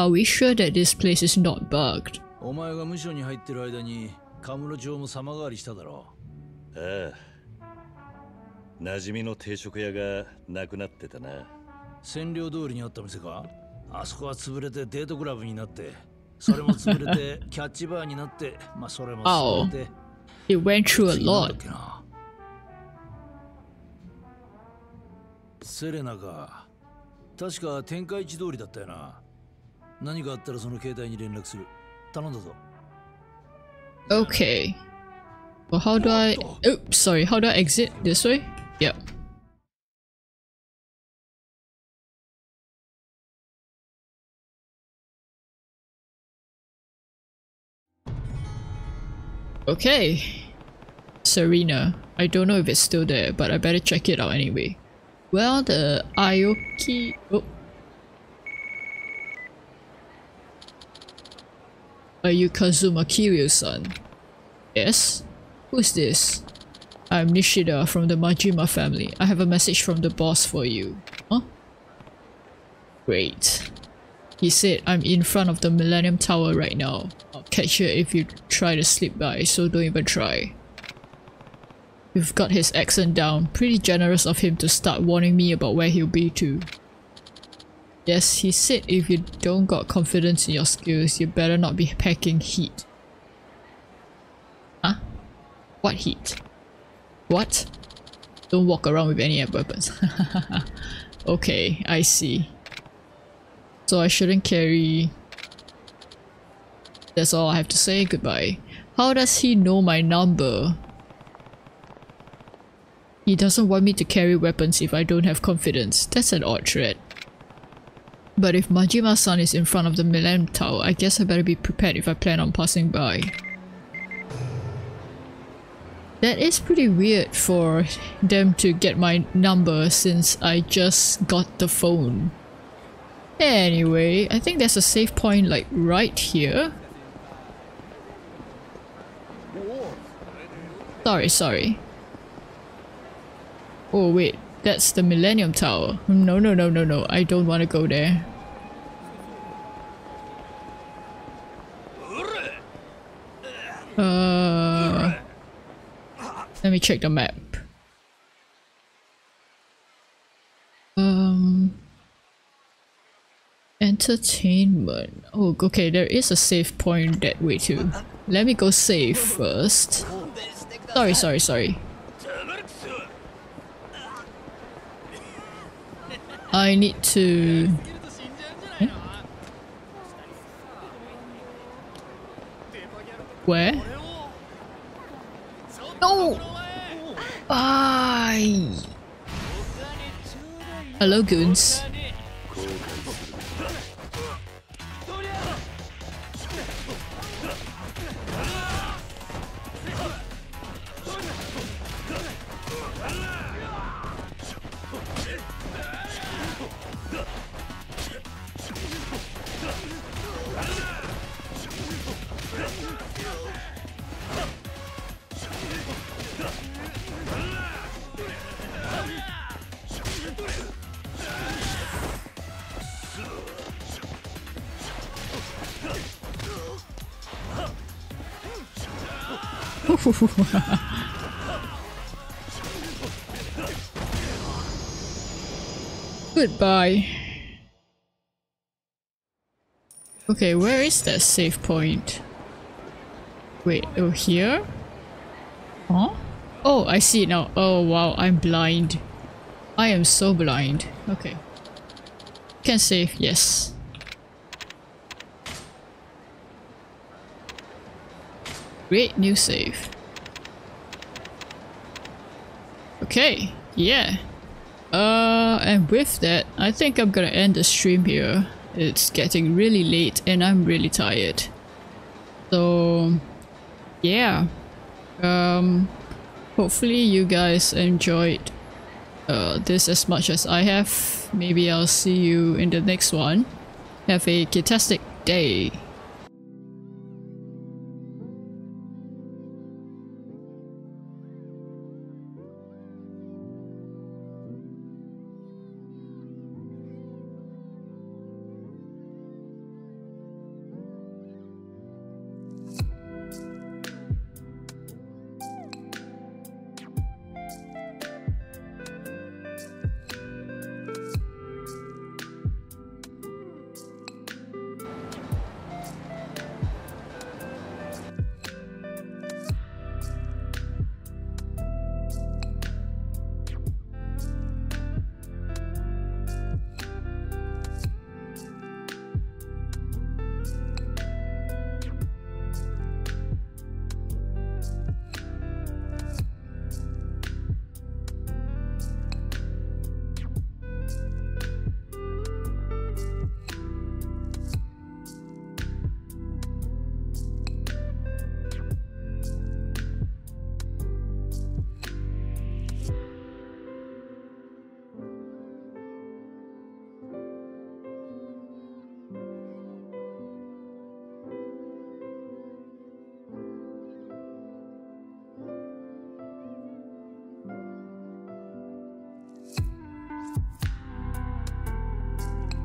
Are we sure that this place is not bugged? お前がムショに入ってる間に神室町も様変わりしただろう。ああ。馴染みの定食屋がなくなってたな。千両通りにあった店かあそこは潰れてデートクラブになって、それも潰れてキャッチバーになって、まあそれも潰れて。Oh, went through a lot. セレナか。確か天下一通りだったよな。何かあったらその携帯に連絡する。頼んだぞ。Okay. Well, how do I... Oops, sorry. How do I exit? This way? Yep. Okay. Serena. I don't know if it's still there, but I better check it out anyway. Well, the Aoki... Oh. Are you Kazuma Kiryu-san? Yes? Who's this? I'm Nishida from the Majima family. I have a message from the boss for you. Huh? Great. He said I'm in front of the Millennium Tower right now. I'll catch you if you try to slip by, so don't even try. You've got his accent down. Pretty generous of him to start warning me about where he'll be too. Yes, he said if you don't got confidence in your skills, you better not be packing heat. Huh? What heat? What? Don't walk around with any weapons. okay, I see. So I shouldn't carry... That's all I have to say, goodbye. How does he know my number? He doesn't want me to carry weapons if I don't have confidence. That's an odd threat. But if Majima-san is in front of the Millennium Tower, I guess I better be prepared if I plan on passing by. That is pretty weird for them to get my number since I just got the phone. Anyway, I think there's a save point like right here. Sorry, sorry. Oh wait, that's the Millennium Tower. No, no, no, no, no. I don't want to go there. Uh, let me check the map. Um, entertainment. Oh, okay. There is a save point that way too. Let me go save first. Sorry, sorry, sorry. I need to... Where? No! Bye! Hello, goons. Goodbye. Okay, where is that save point? Wait, oh here? Huh? Oh, I see it now. Oh wow, I'm blind. I am so blind. Okay. Can save, yes. Great new save. Okay, yeah. Uh, and with that, I think I'm gonna end the stream here. It's getting really late and I'm really tired. So yeah. Um hopefully you guys enjoyed uh, this as much as I have. Maybe I'll see you in the next one. Have a fantastic day.